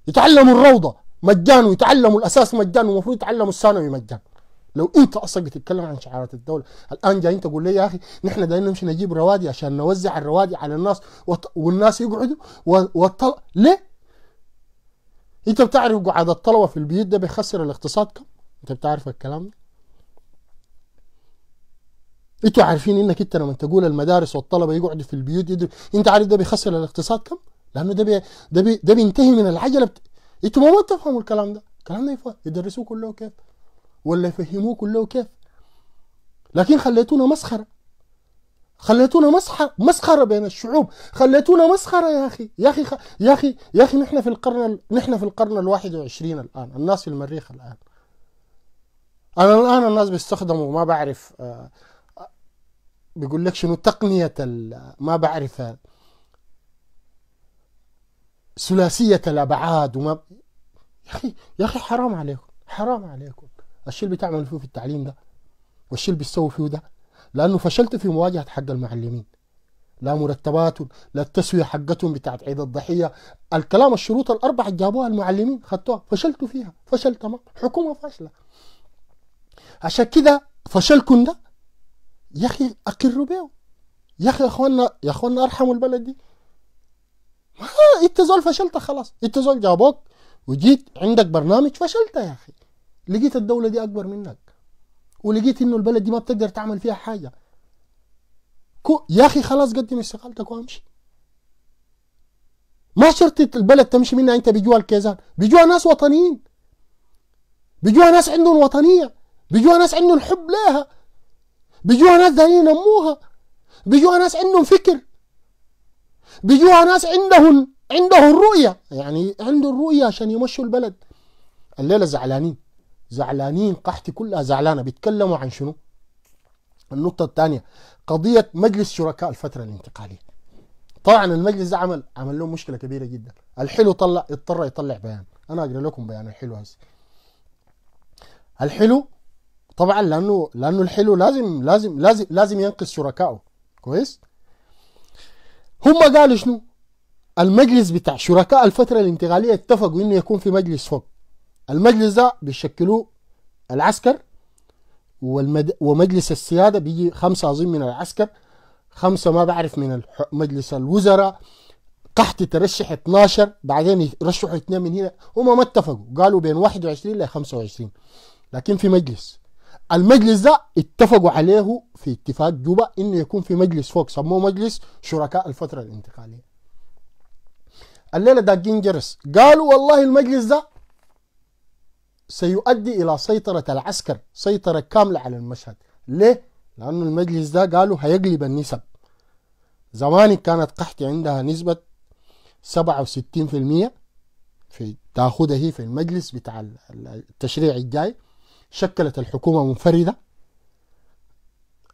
يتعلموا الروضة. مجان ويتعلموا الأساس مجان ومفروض يتعلموا الثانوي مجان لو أنت أصلا بتتكلم عن شعارات الدولة الآن جاي انت تقول لي يا أخي نحن دايما نمشي نجيب روادي عشان نوزع الروادي على الناس والناس يقعدوا والطل... ليه؟ أنت بتعرف قعاد الطلبة في البيوت ده بيخسر الاقتصاد كم؟ أنت بتعرف الكلام ده؟ أنتوا عارفين إنك أنت لما تقول المدارس والطلبة يقعدوا في البيوت يدروا أنت عارف ده بيخسر الاقتصاد كم؟ لأنه ده بي ده, بي ده بينتهي من العجلة بت... أنتوا ما تفهموا الكلام ده. الكلام ده يدرسوه كله كيف؟ ولا يفهموه كله كيف؟ لكن خليتونا مسخرة. خليتونا مسخره مسخرة بين الشعوب. خليتونا مسخرة يا أخي. يا أخي خ... يا أخي يا أخي نحن في القرن نحن في القرن ال21 الآن. الناس في المريخ الآن. أنا الآن الناس بيستخدموا ما بعرف آه بيقول لك شنو تقنية ما بعرف ثلاثية الأبعاد وما يا أخي يا أخي حرام عليكم. حرام عليكم. الشيء اللي بتعملوا فيه في التعليم ده. والشيء اللي بيسووا فيه ده. لأنه فشلت في مواجهة حق المعلمين. لا مرتبات لا التسوية حقتهم بتاعت عيد الضحية. الكلام الشروط الأربعة جابوها المعلمين خدتوها. فشلتوا فيها. فشل تمام. حكومة فاشلة. عشان كده فشلكم ده. يا أخي أقروا بيه يا أخي يا يا أخوانا أرحموا البلد دي. انت زول فشلت خلاص. انت زول جابوك وجيت عندك برنامج فشلت يا أخي. لقيت الدولة دي أكبر منك. ولقيت إنه البلد دي ما بتقدر تعمل فيها حاجة. كو يا أخي خلاص قدم استقالتك وامشي. ما شرط البلد تمشي منها أنت بيجوها الكيزان. بيجوها ناس وطنيين. بيجوها ناس عندهم وطنية. بيجوها ناس عندهم حب لها. بيجوها ناس دايرين ينموها. بيجوها ناس عندهم فكر. بيجوها ناس عندهم عندهم رؤية يعني عندهم رؤية عشان يمشوا البلد. الليلة زعلانين. زعلانين قحتي كلها زعلانة. بيتكلموا عن شنو؟ النقطة الثانية قضية مجلس شركاء الفترة الانتقالية. طبعا المجلس ده عمل عمل لهم مشكلة كبيرة جدا. الحلو طلع اضطر يطلع بيان. أنا أقرأ لكم بيان الحلو هسه. الحلو طبعا لأنه لأنه الحلو لازم لازم لازم لازم ينقذ شركائه. كويس؟ هم قالوا شنو؟ المجلس بتاع شركاء الفترة الانتقالية اتفقوا إنه يكون في مجلس فوق. المجلس ده بيشكلوه العسكر والمد... ومجلس السيادة بيجي خمسة أظن من العسكر خمسة ما بعرف من مجلس الوزراء قحط ترشح 12 بعدين يرشحوا اثنين من هنا. هم ما اتفقوا قالوا بين 21 ل 25 لكن في مجلس. المجلس ده اتفقوا عليه في اتفاق جوبا إنه يكون في مجلس فوق سموه مجلس شركاء الفترة الانتقالية. الليلة داقين جرس قالوا والله المجلس ده سيؤدي إلى سيطرة العسكر سيطرة كاملة على المشهد. ليه؟ لأنه المجلس ده قالوا هيقلب النسب. زمان كانت قحطي عندها نسبة سبعة وستين في المية في تاخدها هي في المجلس بتاع التشريع الجاي. شكلت الحكومة منفردة.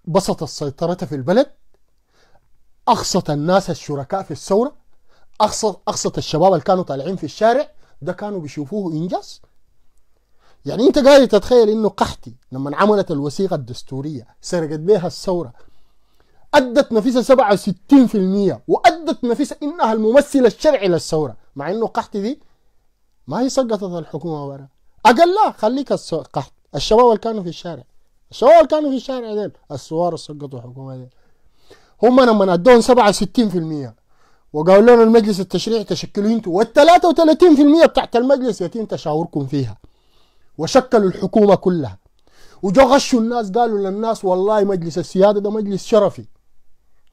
بسط السيطرة في البلد. أقصت الناس الشركاء في الثورة. أقصت, أقصت الشباب اللي كانوا طالعين في الشارع ده كانوا بيشوفوه إنجاز. يعني أنت قاعد تتخيل إنه قحتي لما عملت الوثيقة الدستورية سرقت بها الثورة أدت نفيسة 67% وأدت نفيسة إنها الممثل الشرعي للثورة مع إنه قحتي دي ما هي سقطت الحكومة برا أقل لا خليك قحط. الشباب اللي كانوا في الشارع الشباب اللي كانوا في الشارع ديل الثوار سقطوا الحكومة دي هم لما أدوهم 67% وقالوا لنا المجلس التشريعي تشكلوا أنتوا وال 33% بتاعت المجلس يتم تشاوركم فيها. وشكلوا الحكومة كلها. وجو غشوا الناس قالوا للناس والله مجلس السيادة ده مجلس شرفي.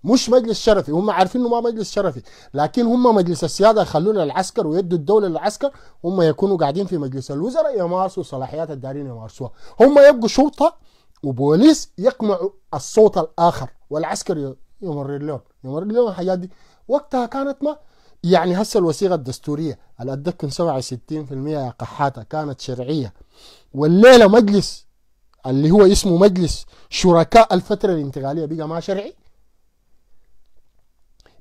مش مجلس شرفي هم عارفين إنه ما مجلس شرفي. لكن هم مجلس السيادة يخلوا للعسكر ويدوا الدولة للعسكر هم يكونوا قاعدين في مجلس الوزراء يمارسوا صلاحيات الدارين يمارسوها. هم يبقوا شرطة وبوليس يقمعوا الصوت الآخر والعسكر يمرر لهم. يمرر لهم الحاجات دي. وقتها كانت ما يعني هسه الوثيقة الدستورية اللي أتذكر 67% يا قحاته كانت شرعية. والليلة مجلس اللي هو اسمه مجلس شركاء الفترة الانتقالية بقى ما شرعي؟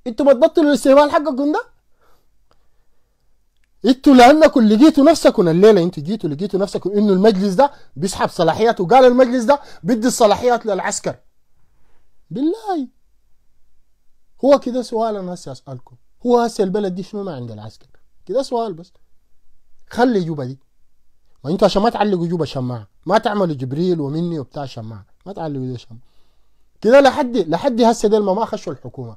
أنتوا ما تبطلوا الاستهبال حقكم ده؟ أنتوا لأنكم لقيتوا نفسكم الليلة أنتوا جيتوا لقيتوا نفسكم إنه المجلس ده بيسحب صلاحيات وقال المجلس ده بدي الصلاحيات للعسكر. بالله. هو كده سؤال أنا هسه أسألكم. هو هسه البلد دي شنو ما عند العسكر كده سؤال بس. خلي جوبا دي. ما أنتوا عشان ما تعلقوا جوبا شماعة. ما تعملوا جبريل ومني وبتاع شماعة. ما تعلقوا دي شماعة. كده لحد لحد هسه ديل ما خشوا الحكومة.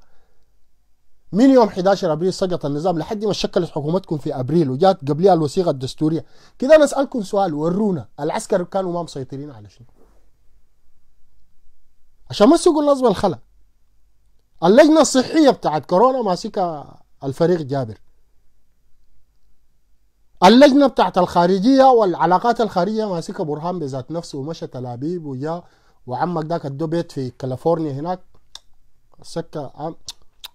من يوم 11 أبريل سقط النظام لحد ما شكلت حكومتكم في أبريل وجات قبلها الوثيقة الدستورية. كده أنا أسألكم سؤال ورونا. العسكر كانوا ما مسيطرين على شنو؟ عشان ما تسوقوا النظم الخلا اللجنة الصحية بتاعت كورونا ماسكها الفريق جابر. اللجنة بتاعت الخارجية والعلاقات الخارجية ماسكها برهان بذات نفسه ومشى تل أبيب وجا وعمك ذاك ادو بيت في كاليفورنيا هناك. سكه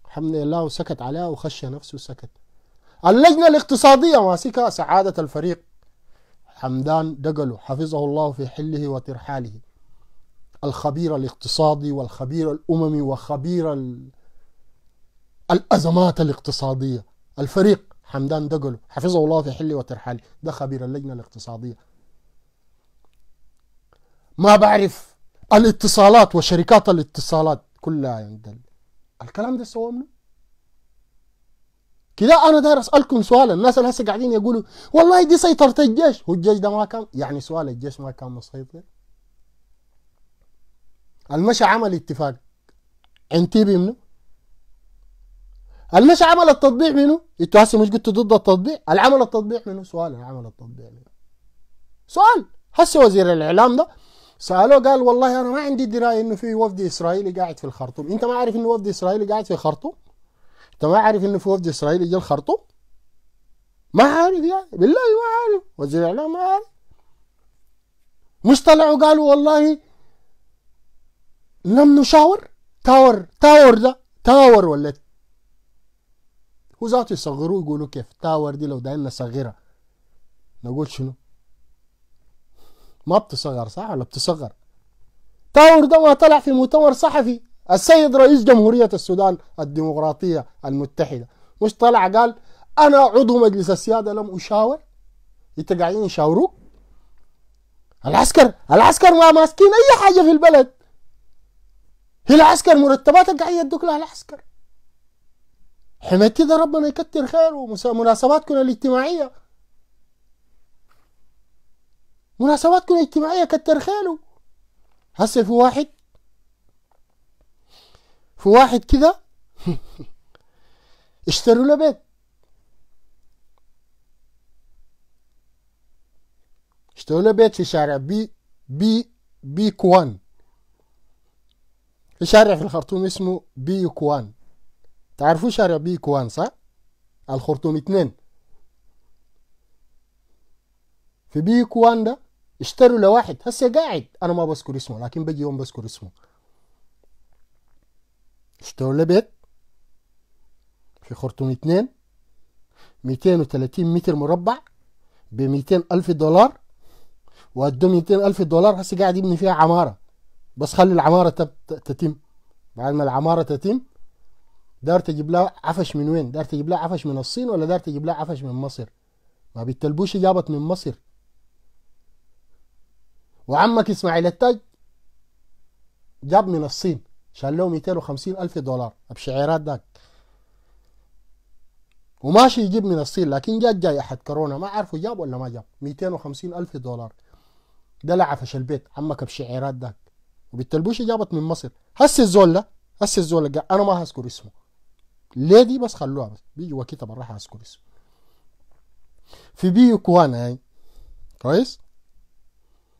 الحمد لله وسكت عليها وخشى نفسه وسكت. اللجنة الاقتصادية ماسكة سعادة الفريق. حمدان دقلو حفظه الله في حله وترحاله. الخبير الاقتصادي والخبير الأممي وخبير الأزمات الاقتصادية. الفريق حمدان دقلو حفظه الله في حله وترحاله ده خبير اللجنة الاقتصادية. ما بعرف الاتصالات وشركات الاتصالات كلها عند الكلام ده سواه منه كده أنا داير اسالكم سؤال الناس اللي هسه قاعدين يقولوا والله دي سيطرة الجيش. هو الجيش ده ما كان يعني سؤال الجيش ما كان مسيطر؟ المشى عمل اتفاق. انتبه منه. المشى عمل التطبيع منه. أنتوا هسه مش قلتوا ضد التطبيع؟ العمل التطبيع منه. سؤال العمل التطبيع منه. سؤال. هسه وزير الإعلام ده سألوه قال والله أنا ما عندي دراية إنه في وفد إسرائيلي قاعد في الخرطوم. أنت ما عارف إنه وفد إسرائيلي قاعد في الخرطوم أنت ما عارف إنه في وفد إسرائيلي جا الخرطوم؟ ما عارف يعني بالله ما عارف. وزير الإعلام ما عارف. مش طلعوا قالوا والله لم نشاور؟ تاور تاور ده تاور ولا هو ذاته يصغروه يقولوا كيف؟ تاور دي لو داينا نصغرها نقول شنو؟ ما بتصغر صح ولا بتصغر؟ تاور ده ما طلع في مؤتمر صحفي. السيد رئيس جمهورية السودان الديمقراطية المتحدة. مش طلع قال أنا عضو مجلس السيادة لم أشاور؟ أنت قاعدين يشاوروك العسكر العسكر ما ماسكين أي حاجة في البلد. هي العسكر مرتباتك قاعد يدوك لها العسكر. حمايتي ده ربنا يكتر خيره ومناسباتكم الاجتماعية. مناسباتكم الاجتماعية كتر خيره. هسه في واحد في واحد كده اشتروا له بيت. اشتروا له بيت في شارع بي بي بي كوان في شارع في الخرطوم اسمه بي كوان تعرفوا شارع بي كوان صح؟ الخرطوم اتنين. في بي كوان ده اشتروا لواحد. هسه قاعد. أنا ما بذكر اسمه لكن بجي يوم بذكر اسمه. اشتروا له بيت في خرطوم اثنين 230 متر مربع ب 200 ألف دولار. وادوا 200 ألف دولار. هسه قاعد يبني فيها عمارة. بس خلي العمارة تتم. بعد ما العمارة تتم دار تجيب لها عفش من وين؟ دار تجيب لها عفش من الصين ولا دار تجيب لها عفش من مصر؟ ما بالتلبوش جابت من مصر. وعمك إسماعيل التاج جاب من الصين شال له 250 ألف دولار بشعيرات ذاك وماشي يجيب من الصين لكن جات جائحة كورونا ما عارفوا جاب ولا ما جاب. 250 ألف دولار. ده لعفش البيت عمك بشعيرات ذاك وبالتلبوشة جابت من مصر. هسه الزول ده هسه الزول ده أنا ما هذكر اسمه. ليه دي بس خلوها بس؟ بيجي وقتها براح اذكر اسمه. في بيو كوانا يعني كويس؟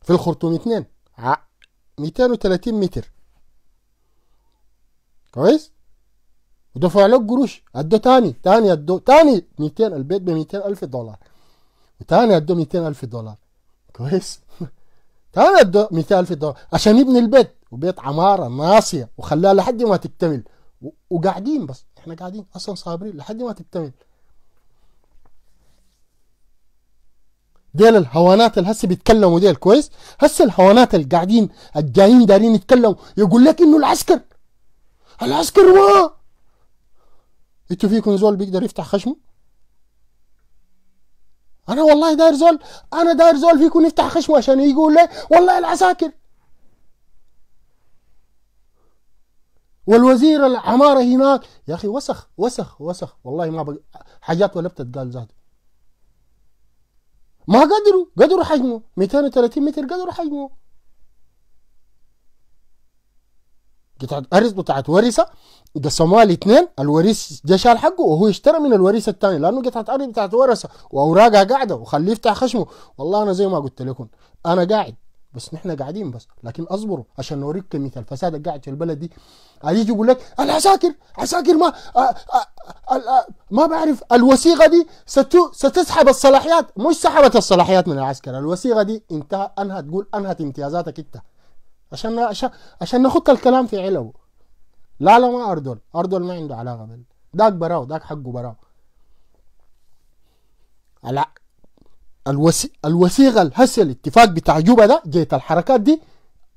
في الخرطوم اثنين. 230 متر. كويس؟ ودفع له قروش. ادو تاني. تاني ادو تاني 200 البيت ب 200 ألف دولار. وتاني ادو 200 ألف دولار. كويس؟ تاني ادو 200 الف دولار عشان يبني البيت وبيت عمارة ناصية وخلاها لحد ما تكتمل. وقاعدين بس. إحنا قاعدين أصلا صابرين لحد ما تكتمل. ديل الهوانات اللي هسه بيتكلموا ديل كويس؟ هسه الهوانات اللي قاعدين الجايين دارين يتكلموا. يقول لك إنه العسكر. العسكر ما إنتوا فيكم زول بيقدر يفتح خشمه؟ أنا والله داير زول أنا داير زول فيكم يفتح خشمه عشان يقول لي والله العساكر. والوزير العمارة هناك يا أخي وسخ وسخ وسخ. والله ما بق... حاجات ولا بتتقال ذاته. ما قدروا قدروا حجمه. 230 متر قدروا حجمه. قطعة أرز بتاعت ورثة قسموها لاثنين الوريث جا شال حقه وهو اشترى من الوريث الثاني لأنه قطعة أرض بتاعت ورثة وأوراقها قاعدة وخليه يفتح خشمه. والله أنا زي ما قلت لكم أنا قاعد بس نحن قاعدين بس. لكن أصبروا عشان نوريك كميه الفساد قاعد في البلد دي. يجي يقول لك العساكر عساكر ما آآ آآ ما بعرف. الوثيقة دي ستسحب الصلاحيات مش سحبت الصلاحيات من العسكر. الوثيقة دي انتهى أنهت تقول أنهت امتيازاتك انت. عشان عشان عشان نخط الكلام في علبه لا لا ما اردول اردول ما عنده علاقة بال داك براو داك حقه براو. الوسي... الوثيقة الهسه الاتفاق بتاع جوبا ده جيت الحركات دي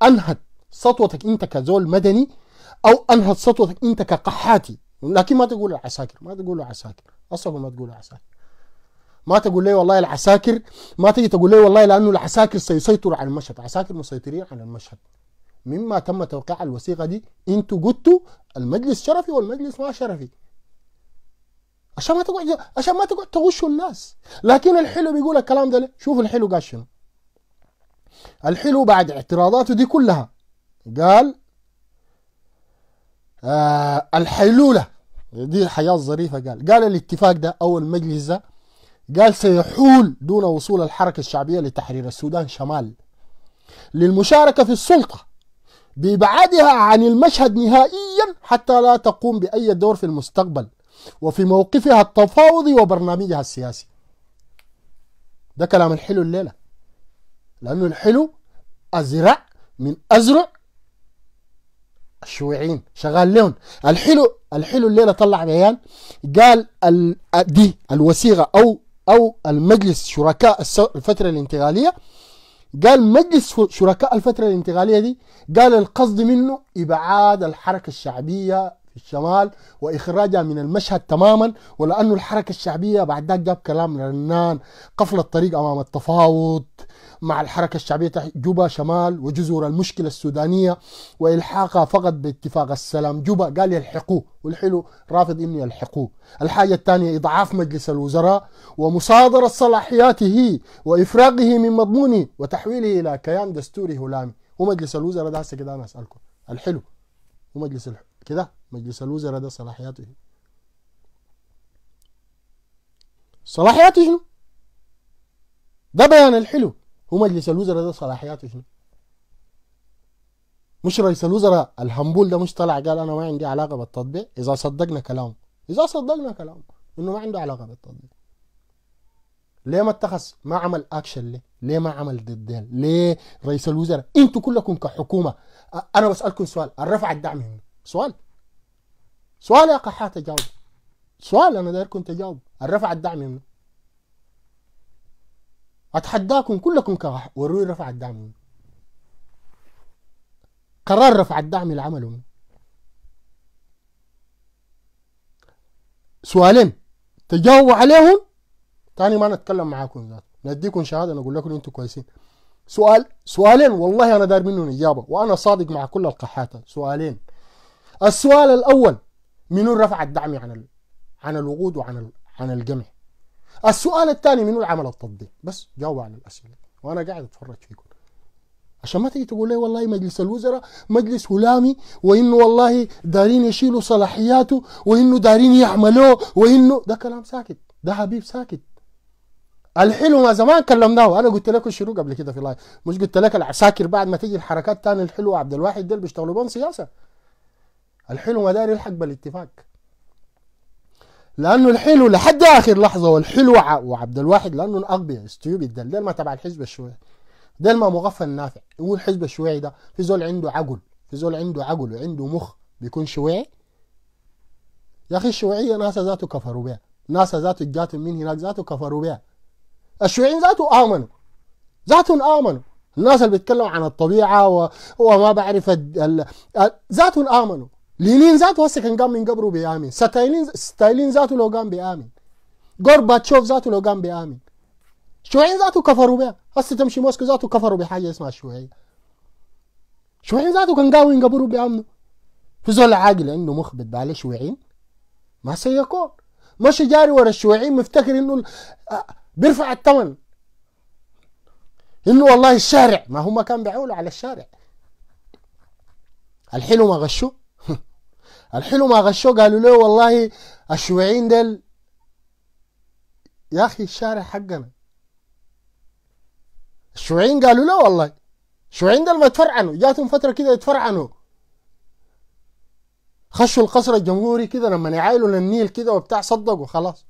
أنهت سطوتك أنت كزول مدني أو أنهت سطوتك أنت كقحاتي. لكن ما تقول العساكر ما تقول عساكر أصلا ما تقول عساكر ما تقول لي والله العساكر ما تجي تقول لي والله لأنه العساكر سيسيطروا على المشهد. عساكر مسيطرين على المشهد. مما تم توقيع الوثيقة دي أنتوا قلتوا المجلس شرفي والمجلس ما شرفي. عشان ما تقعد عشان ما تقعد تغشوا الناس. لكن الحلو بيقول الكلام ده شوف الحلو قال شنو. الحلو بعد اعتراضاته دي كلها قال آه الحيلولة دي حياة ظريفة قال. قال الاتفاق ده أو المجلس ده قال سيحول دون وصول الحركة الشعبية لتحرير السودان شمال. للمشاركة في السلطة. بإبعادها عن المشهد نهائيا حتى لا تقوم بأي دور في المستقبل وفي موقفها التفاوضي وبرنامجها السياسي. ده كلام الحلو الليلة. لأنه الحلو أزرع من أزرع الشيوعيين شغال لهم. الحلو الحلو الليلة طلع بيان قال دي الوثيقة أو أو المجلس شركاء الفترة الانتقالية قال مجلس شركاء الفترة الانتقالية دي قال القصد منه إبعاد الحركة الشعبية في الشمال وإخراجها من المشهد تماما ولأنه الحركة الشعبية بعد ذاك جاب كلام رنان قفل الطريق أمام التفاوض. مع الحركة الشعبية تحت جوبا شمال وجذور المشكلة السودانية وإلحاقها فقط باتفاق السلام. جوبا قال يلحقوه والحلو رافض إنه يلحقوه. الحاجة الثانية إضعاف مجلس الوزراء ومصادرة صلاحياته وافراغه من مضمونه وتحويله إلى كيان دستوري هلامي. ومجلس الوزراء ده هسه كده أنا أسألكم. الحلو. ومجلس كده مجلس الوزراء ده صلاحياته. صلاحياته؟ ده بيان الحلو. هو مجلس الوزراء ده صلاحياته شنو؟ مش رئيس الوزراء الهمبول ده مش طلع قال أنا ما عندي علاقة بالتطبيع؟ إذا صدقنا كلامه. إذا صدقنا كلامه إنه ما عنده علاقة بالتطبيع. ليه ما اتخذ؟ ما عمل اكشن ليه؟ ليه ما عمل ضد ليه رئيس الوزراء؟ أنتوا كلكم كحكومة. أنا بسألكم سؤال الرفع الدعم هنا سؤال. سؤال يا قحات جاوب سؤال أنا دايركم تجاوب الرفع الدعم منه. أتحداكم كلكم كواحد وروني رفع الدعم. قرار رفع الدعم اللي عمله منه سؤالين. تجاوبوا عليهم؟ تاني ما نتكلم معاكم ذات. نديكم شهادة نقول لكم أنتم كويسين. سؤال سؤالين. والله أنا داير منهم إجابة وأنا صادق مع كل القحاته سؤالين. السؤال الأول منو رفع الدعم عن ال... عن الوقود وعن ال... عن الجمع السؤال الثاني منو العمل التطبيق. بس جاوبوا على الأسئلة. وأنا قاعد أتفرج فيكم عشان ما تيجي تقول لي والله مجلس الوزراء مجلس هلامي وإنه والله دارين يشيلوا صلاحياته وإنه دارين يعملوه وإنه ده كلام ساكت. ده حبيب ساكت. الحلو ما زمان كلمناه. أنا قلت لكم شنو قبل كده في live. مش قلت لك العساكر بعد ما تيجي الحركات تاني الحلو. عبد الواحد دول بيشتغلوا بهم سياسة. الحلو ما داري يلحق بالاتفاق. لأنه الحلو لحد آخر لحظة والحلو وعبد الواحد لأنه أغبياء. stupid ديل ما تبع الحزب الشيوعي ديل ما مغفل نافع. هو الحزب الشيوعي ده في زول عنده عقل في زول عنده عقل وعنده مخ بيكون شيوعي يا أخي الشيوعيه ناس ذاته كفروا بها ناس ذاته جاتهم من هناك ذاته كفروا بها الشيوعيين ذاته آمنوا. ذاتهم آمنوا. الناس اللي بيتكلموا عن الطبيعة و... وما بعرف ال... ذاتهم آمنوا. لينين ذاته هسه كان قام من قبره بيامن ستالين ستالين ذاته لو قام بيامن جورباتشوف ذاته لو قام بيامن الشيوعيين ذاته كفروا بها هسه تمشي موسكو ذاته كفروا بحاجة اسمها الشيوعيه الشيوعيين ذاته كان قاوي من قبره بيامنوا في زول عاقل عنده مخ بتبالي شيوعيين ما سيكون. مش جاري ورا الشيوعيين مفتكر إنه بيرفع الثمن إنه والله الشارع ما هم كان بيعولوا على الشارع. الحلو ما غشوا الحلو ما غشوا قالوا له والله الشيوعيين ديل. يا أخي الشارع حقنا. الشيوعيين قالوا له والله. الشيوعيين ديل ما يتفرعنوا جاتهم فترة كده يتفرعنوا. خشوا القصر الجمهوري كده لما يعايلوا للنيل كده وبتاع صدقوا خلاص.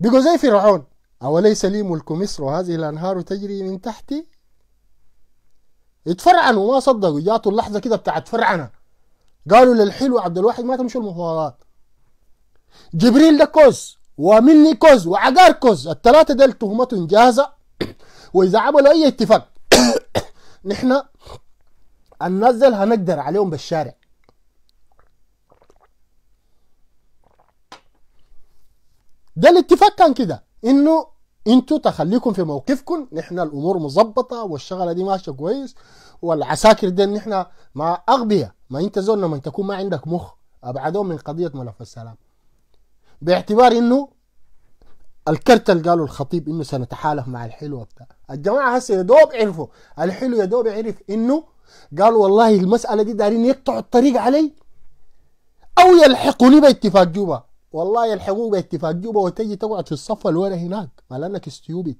بقوا زي فرعون. أوليس لي ملك مصر وهذه الأنهار تجري من تحتي؟ اتفرعنوا ما صدقوا. جاتوا اللحظة كده بتاعت فرعنة. قالوا للحلو عبد الواحد ما تمشوا المفاوضات. جبريل ده كوز ومني كوز وعقار كوز. الثلاثة دول تهمتهم جاهزة. وإذا عملوا أي اتفاق نحن ننزل هنقدر عليهم بالشارع. ده الاتفاق كان كده. إنه أنتوا تخليكم في موقفكم نحن الأمور مظبطة والشغلة دي ماشية كويس. والعساكر دي نحن ما اغبياء ما أنت زول لما تكون ما عندك مخ ابعدهم من قضية ملف السلام. باعتبار إنه الكرت اللي قالوا الخطيب إنه سنتحالف مع الحلو وبتاع. الجماعة هسه يا دوب عرفوا. الحلو يا دوب عرف إنه قالوا والله المسألة دي دارين يقطعوا الطريق علي. أو يلحقوني باتفاق جوبا. والله يلحقوك باتفاق جوبا وتجي تقعد في الصف اللي ورا هناك. ما لأنك استيوبد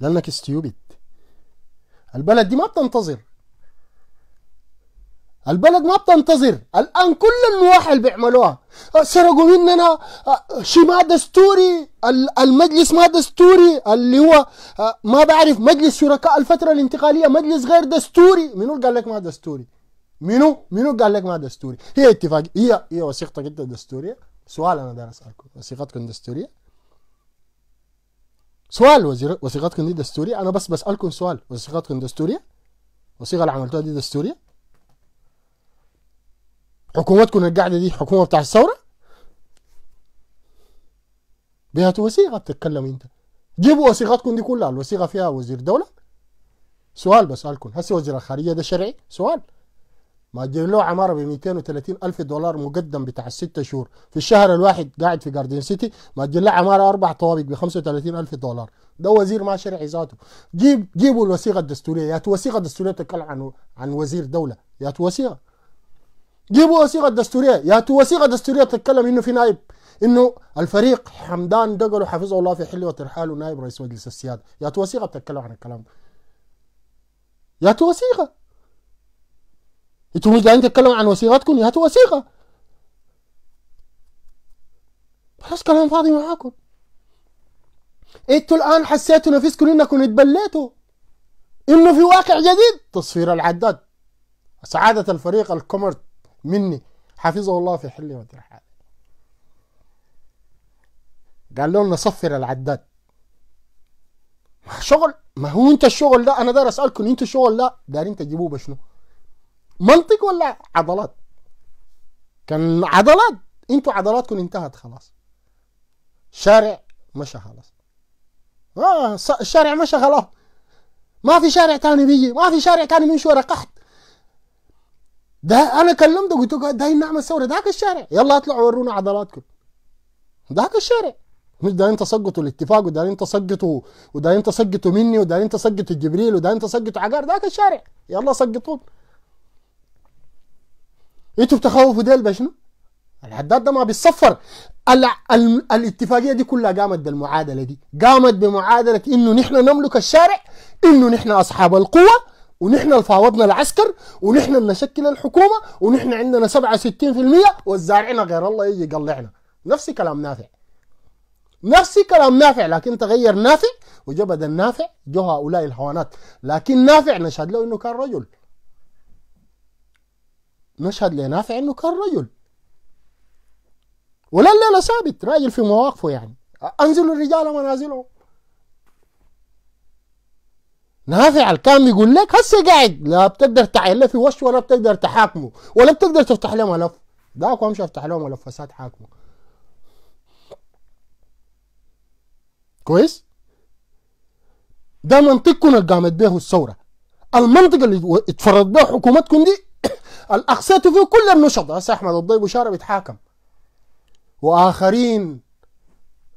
لأنك استيوبد البلد دي ما بتنتظر. البلد ما بتنتظر. الآن كل النواحي اللي بيعملوها. سرقوا مننا شيء ما دستوري المجلس ما دستوري اللي هو ما بعرف مجلس شركاء الفترة الانتقالية مجلس غير دستوري. منو قال لك ما دستوري؟ منو؟ منو قال لك ما دستوري؟ هي اتفاق هي هي وثيقتك انت دستورية؟ سؤال أنا داير أسألكم. وثيقتكم دستورية؟ سؤال وزير وثيقتكم دي دستورية. أنا بس بسألكم سؤال. وثيقتكم دستورية؟ الوثيقه اللي عملتوها دي دستورية؟ حكومتكم القاعدة دي حكومة بتاع الثورة؟ بها وثيقة بتتكلم انت. جيبوا وثيقتكم دي كلها. الوثيقة فيها وزير دولة؟ سؤال بسألكم. هسه وزير الخارجية ده شرعي؟ سؤال. تجيب له عمارة ب 230 ألف دولار مقدم بتاع الست شهور. في الشهر الواحد قاعد في جاردن سيتي تجيب له عمارة أربع طوابق ب 35 ألف دولار. ده وزير ما شرعي ذاته. جيب جيبوا الوثيقة الدستورية. يا وثيقه دستورية تتكلم عن عن وزير دولة. يا وثيقه جيبوا وثيقة دستورية. يا وثيقه دستورية تتكلم إنه في نائب إنه الفريق حمدان دقلو حفظه الله في حل وترحاله نائب رئيس مجلس السيادة. يا وثيقه بتتكلم عن الكلام ده. يا وثيقه أنتوا مش قاعدين تتكلموا عن وثيقتكم هاتوا وثيقة. خلاص كلام فاضي معاكم. أنتوا الآن حسيتوا نفسكم إنكم اتبليتوا. إنه في واقع جديد. تصفير العداد. سعادة الفريق الكومرت مني. حفظه الله في حل وترحال قال لهم نصفر العداد. شغل. ما هو انت الشغل ده؟ أنا داير أسألكم أنتوا الشغل ده دارين تجيبوه بشنو؟ منطق ولا عضلات؟ كان عضلات أنتوا عضلاتكم انتهت خلاص. شارع مشى خلاص. آه الشارع مشى خلاص. ما في شارع تاني بيجي ما في شارع تاني بيمشي ورا قحط. ده أنا كلمته قلت له داير نعمل ثوره ذاك الشارع. يلا اطلعوا ورونا عضلاتكم. ذاك الشارع. مش دايرين تسقطوا الاتفاق ودايرين تسقطوا ودايرين تسقطوا مني ودايرين تسقطوا جبريل ودايرين تسقطوا عقار ذاك الشارع. يلا سقطون أنتوا بتخوفوا ديل بشنو؟ الحداد ده ما بيتصفر. ال... ال... الاتفاقية دي كلها قامت بالمعادلة دي. قامت بمعادلة إنه نحن نملك الشارع إنه نحن أصحاب القوة ونحن اللي فاوضنا العسكر ونحن اللي نشكل الحكومة ونحن عندنا 67% والزارعنا غير الله يجي يقلعنا. نفس كلام نافع. نفس كلام نافع لكن تغير نافع وجبد النافع جو هؤلاء الحيوانات لكن نافع نشهد له إنه كان رجل. نشهد لنافع إنه كان رجل. ولا الليلة ثابت راجل في مواقفه يعني. انزلوا الرجال منازلهم. نافع كان يقول لك هسه قاعد لا بتقدر تعين له في وش ولا بتقدر تحاكمه ولا بتقدر تفتح له ملف. ذاك امشي افتح له ملفات حاكمه. كويس؟ ده منطقكم اللي قامت به الثورة. المنطق اللي اتفرض به حكومتكم دي الاقسيتوا فيه كل النشط. هسه أحمد الضيب وشارع بيتحاكم وآخرين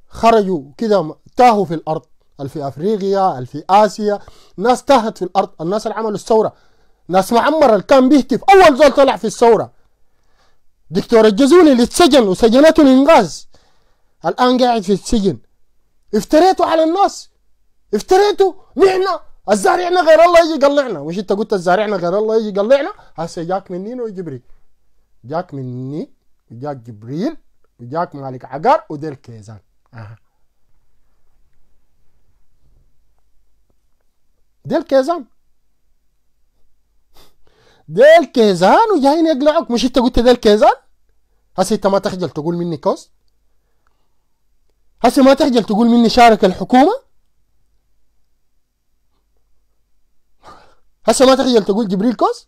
خرجوا كده تاهوا في الأرض. في أفريقيا في آسيا. ناس تاهت في الأرض. الناس اللي عملوا الثورة. ناس معمر اللي كان بيهتف. أول زول طلع في الثورة. دكتور الجزولي اللي اتسجن وسجنته الانغاز الآن قاعد في السجن. افتريتوا على الناس. افتريتوا. نحن الزارعنا غير الله يجي يقلعنا. مش أنت قلت الزارعنا غير الله يجي يقلعنا؟ هسه جاك مني وجبريل جاك مني وجاك جبريل وجاك مالك عقار وديل كيزان. أه. ديل كيزان. ديل كيزان وجايين يقلعوك. مش أنت قلت ديل كيزان؟ هسه أنت ما تخجل تقول مني كوز هسه ما تخجل تقول مني شارك الحكومة؟ هسه ما تخجل تقول جبريل كوز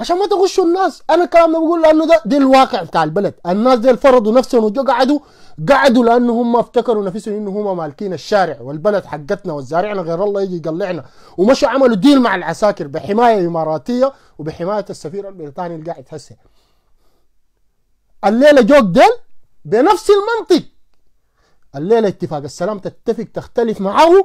عشان ما تغشوا الناس. أنا الكلام ده بقول لأنه ده دي الواقع بتاع البلد. الناس دي فرضوا نفسهم وجو قعدوا قعدوا لأنه هم افتكروا نفسهم انه هم مالكين الشارع والبلد حقتنا والزارعنا غير الله يجي يقلعنا. ومشوا عملوا ديل مع العساكر بحماية إماراتية وبحماية السفير البريطاني اللي قاعد هسه. الليلة جوك ديل بنفس المنطق. الليلة اتفاق. السلام تتفق تختلف معه.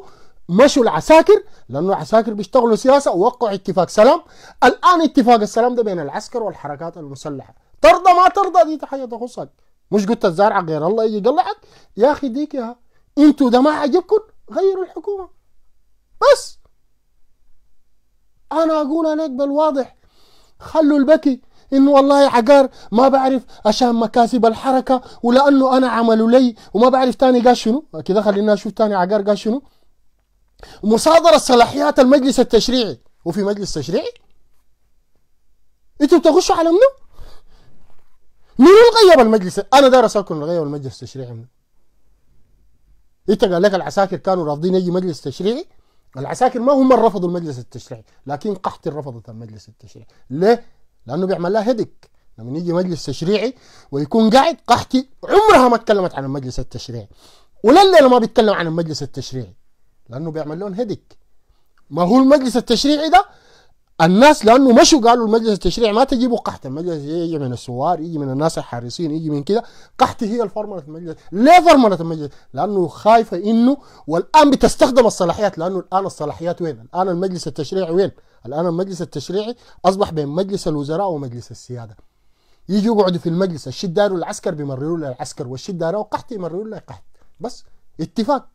مشوا العساكر لأنه العساكر بيشتغلوا سياسة ووقعوا اتفاق سلام. الآن اتفاق السلام ده بين العسكر والحركات المسلحة. ترضى ما ترضى دي حاجة تخصك. مش قلت الزارع غير الله يجي يقلعك؟ يا أخي ديك يا أنتوا ده ما عجبكم؟ غيروا الحكومة. بس أنا أقول عليك بالواضح. خلوا البكي. إنه والله عقار ما بعرف عشان مكاسب الحركة ولأنه أنا عملوا لي وما بعرف تاني قال شنو. كده خلينا نشوف تاني عقار قال شنو. مصادرة صلاحيات المجلس التشريعي وفي مجلس تشريعي أنتوا بتغشوا على منو؟ مين اللي غيب المجلس؟ أنا داير أسألكم اللي غيب المجلس التشريعي منو؟ انت قال لك العساكر كانوا رافضين يجي مجلس تشريعي؟ العساكر ما هم اللي رفضوا المجلس التشريعي، لكن قحط رفضت المجلس التشريعي، ليه؟ لأنه بيعمل لها هدك لما يجي مجلس تشريعي ويكون قاعد قحتي عمرها ما تكلمت عن المجلس التشريعي ولا ما بيتكلم عن المجلس التشريعي لأنه بيعمل لهم هدك ما هو المجلس التشريعي ده؟ الناس لأنه مشوا قالوا المجلس التشريعي ما تجيبوا قحط. المجلس يجي من السوار يجي من الناس الحارسين يجي من كده. قحت هي الفرملت المجلس. ليه فرملت المجلس؟ لأنه خايفة إنه والآن بتستخدم الصلاحيات. لأنه الآن الصلاحيات وين؟ الآن المجلس التشريعي وين؟ الآن المجلس التشريعي أصبح بين مجلس الوزراء ومجلس السيادة. يجوا يقعدوا في المجلس. الشي الداروا العسكر بيمرروا له العسكر والشي الداروا قحت يمرروا له قحت. بس اتفاق.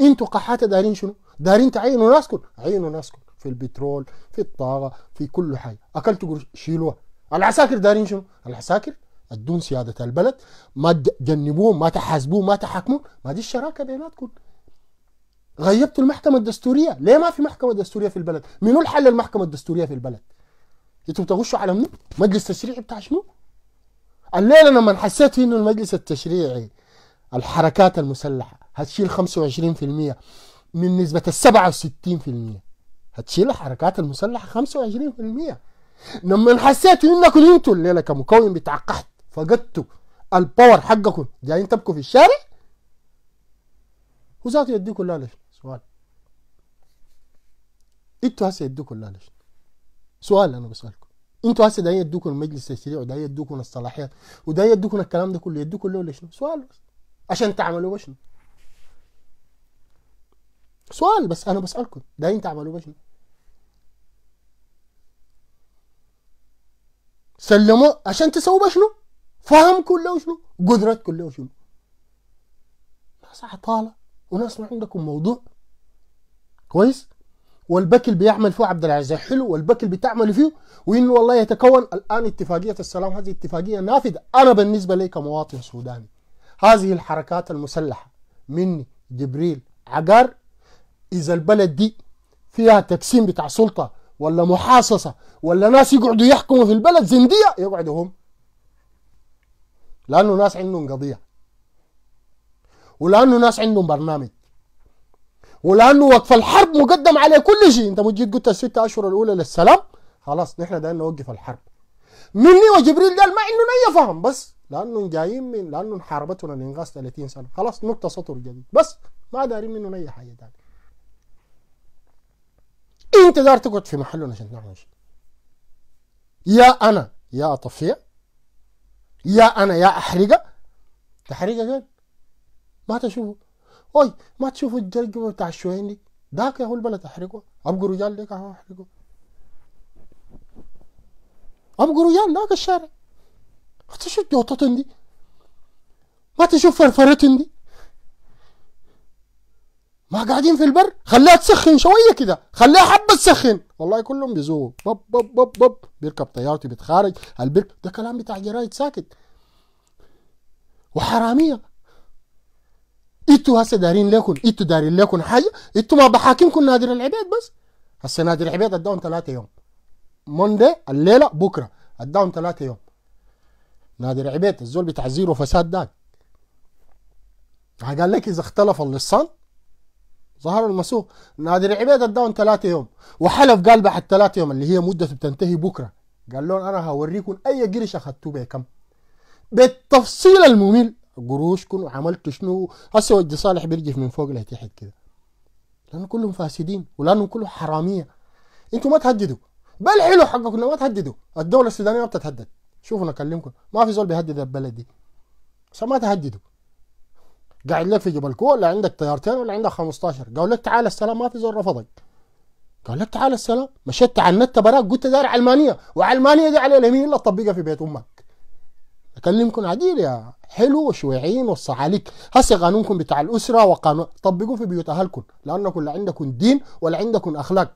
أنتوا قحاته دارين شنو؟ دارين تعينوا ناسكم عينوا ناسكم في البترول في الطاقة في كل حاجة أكلتوا قرش شيلوها العساكر دارين شنو؟ العساكر ادون سيادة البلد ما تجنبوهم ما تحاسبوهم ما تحاكمون ما دي الشراكة بيناتكم غيبتوا المحكمة الدستورية ليه ما في محكمة دستورية في البلد؟ منو الحل المحكمه الدستورية في البلد؟ أنتوا بتغشوا على منو؟ مجلس تشريعي بتاع شنو؟ الليلة لما حسيت إنه المجلس التشريعي الحركات المسلحة هتشيل 25% من نسبة ال 67% هتشيل الحركات المسلحة 25% لما حسيت انكم أنتوا الليلة كمكون بتاع قحط فقدتوا الباور حقكم. جايين تبكوا في الشارع؟ وذاته يديكم لا ليش؟ سؤال. إنتوا هسه يدوكم لا ليش؟ سؤال أنا بسألكم. إنتوا هسه دايين يدوكم المجلس التشريعي ودايين يدوكم الصلاحيات ودايين يدوكم الكلام ده كله يدوكم له ليش؟ سؤال بس. عشان تعملوا بشنو سؤال بس أنا بسألكم. دايين تعملوا بشنو سلموا عشان تسووا بشنو فهم كله شنو؟ قدرات كله شنو؟ ناس عطالة وناس ما عندكم موضوع. كويس؟ والبكل بيعمل فيه عبد العزيز. حلو. والبكل بتعمل فيه وإنه والله يتكون الآن اتفاقية السلام. هذه اتفاقية نافذة. أنا بالنسبة لي كمواطن سوداني هذه الحركات المسلحة مني جبريل عقار إذا البلد دي فيها تقسيم بتاع سلطة ولا محاصصة ولا ناس يقعدوا يحكموا في البلد زندية يقعدوا هم لأنه ناس عندهم قضية. ولأنه ناس عندهم برنامج. ولأنه وقف الحرب مقدم عليه كل شيء. أنت جيت قلت الستة أشهر الأولى للسلام؟ خلاص نحن دايما نوقف الحرب. مني وجبريل قال ما عندنا أي فهم. بس لأنه جايين من لأنه حاربتنا الانغاز 30 سنة. خلاص نقطة سطر جديد. بس ما دارين منهم أي حاجة ثانية انت دار تقعد في محلنا عشان تعمل شيء. يا أنا يا أطفية يا أنا يا أحرقة. تحرقة فين؟ ما تشوفوا أوي ما تشوفوا الجلقبه بتاع الشوين دي ذاك يا هو البلد أحرقه. ابقوا رجال أهو أحرقه. ابقوا رجال ذاك الشارع. ما تشوف جوطتن دي؟ ما تشوف فرفرتن دي؟ ما قاعدين في البر؟ خليها تسخن شوية كده. خليها حبة تسخن. والله كلهم بيزوقوا. بب بب بب بب. بيركب طيارته بيتخارج. البرك ده كلام بتاع جرايد ساكت. وحرامية. أنتوا هسه دارين لكم أنتوا دارين لكم حاجة؟ أنتوا ما بحاكمكم نادر العبيد بس. هسه نادر العبيد اداهم ثلاثة يوم. موندي الليلة بكرة. اداهم ثلاثة يوم. نادر عبيد الزول بتاع زيرو فساد داك قال لك إذا اختلف اللصان ظهر المسوق نادر عبيد اداهم ثلاثة يوم. وحلف قال بعد ثلاثة يوم اللي هي مدته بتنتهي بكرة. قال لهم أنا هوريكم أي قرش أخذتوه بكم. بالتفصيل الممل قروشكم وعملتوا شنو؟ هسه وجه صالح بيرجف من فوق لتحت كده. لأنه كلهم فاسدين ولأنه كلهم حرامية. أنتوا ما تهددوا. بل حلو حقكم ما تهددوا. الدولة السودانية ما بتتهدد. شوفوا أكلمكم. ما في زول بيهدد البلد دي. بس ما تهددوا. قاعد لك في جبل كو ولا عندك طيارتين ولا عندك 15 قال لك تعال السلام ما في زول رفضك. قال لك تعال السلام. مشيت النت براك قلت دار علمانيه وعلمانيه دي على اليمين الا تطبقها في بيت أمك. اكلمكم عديل يا حلو والشويعيين والصعاليك هسه قانونكم بتاع الأسرة وقانون طبقوه في بيوت أهلكم. لأنكم لا عندكم دين ولا عندكم أخلاق.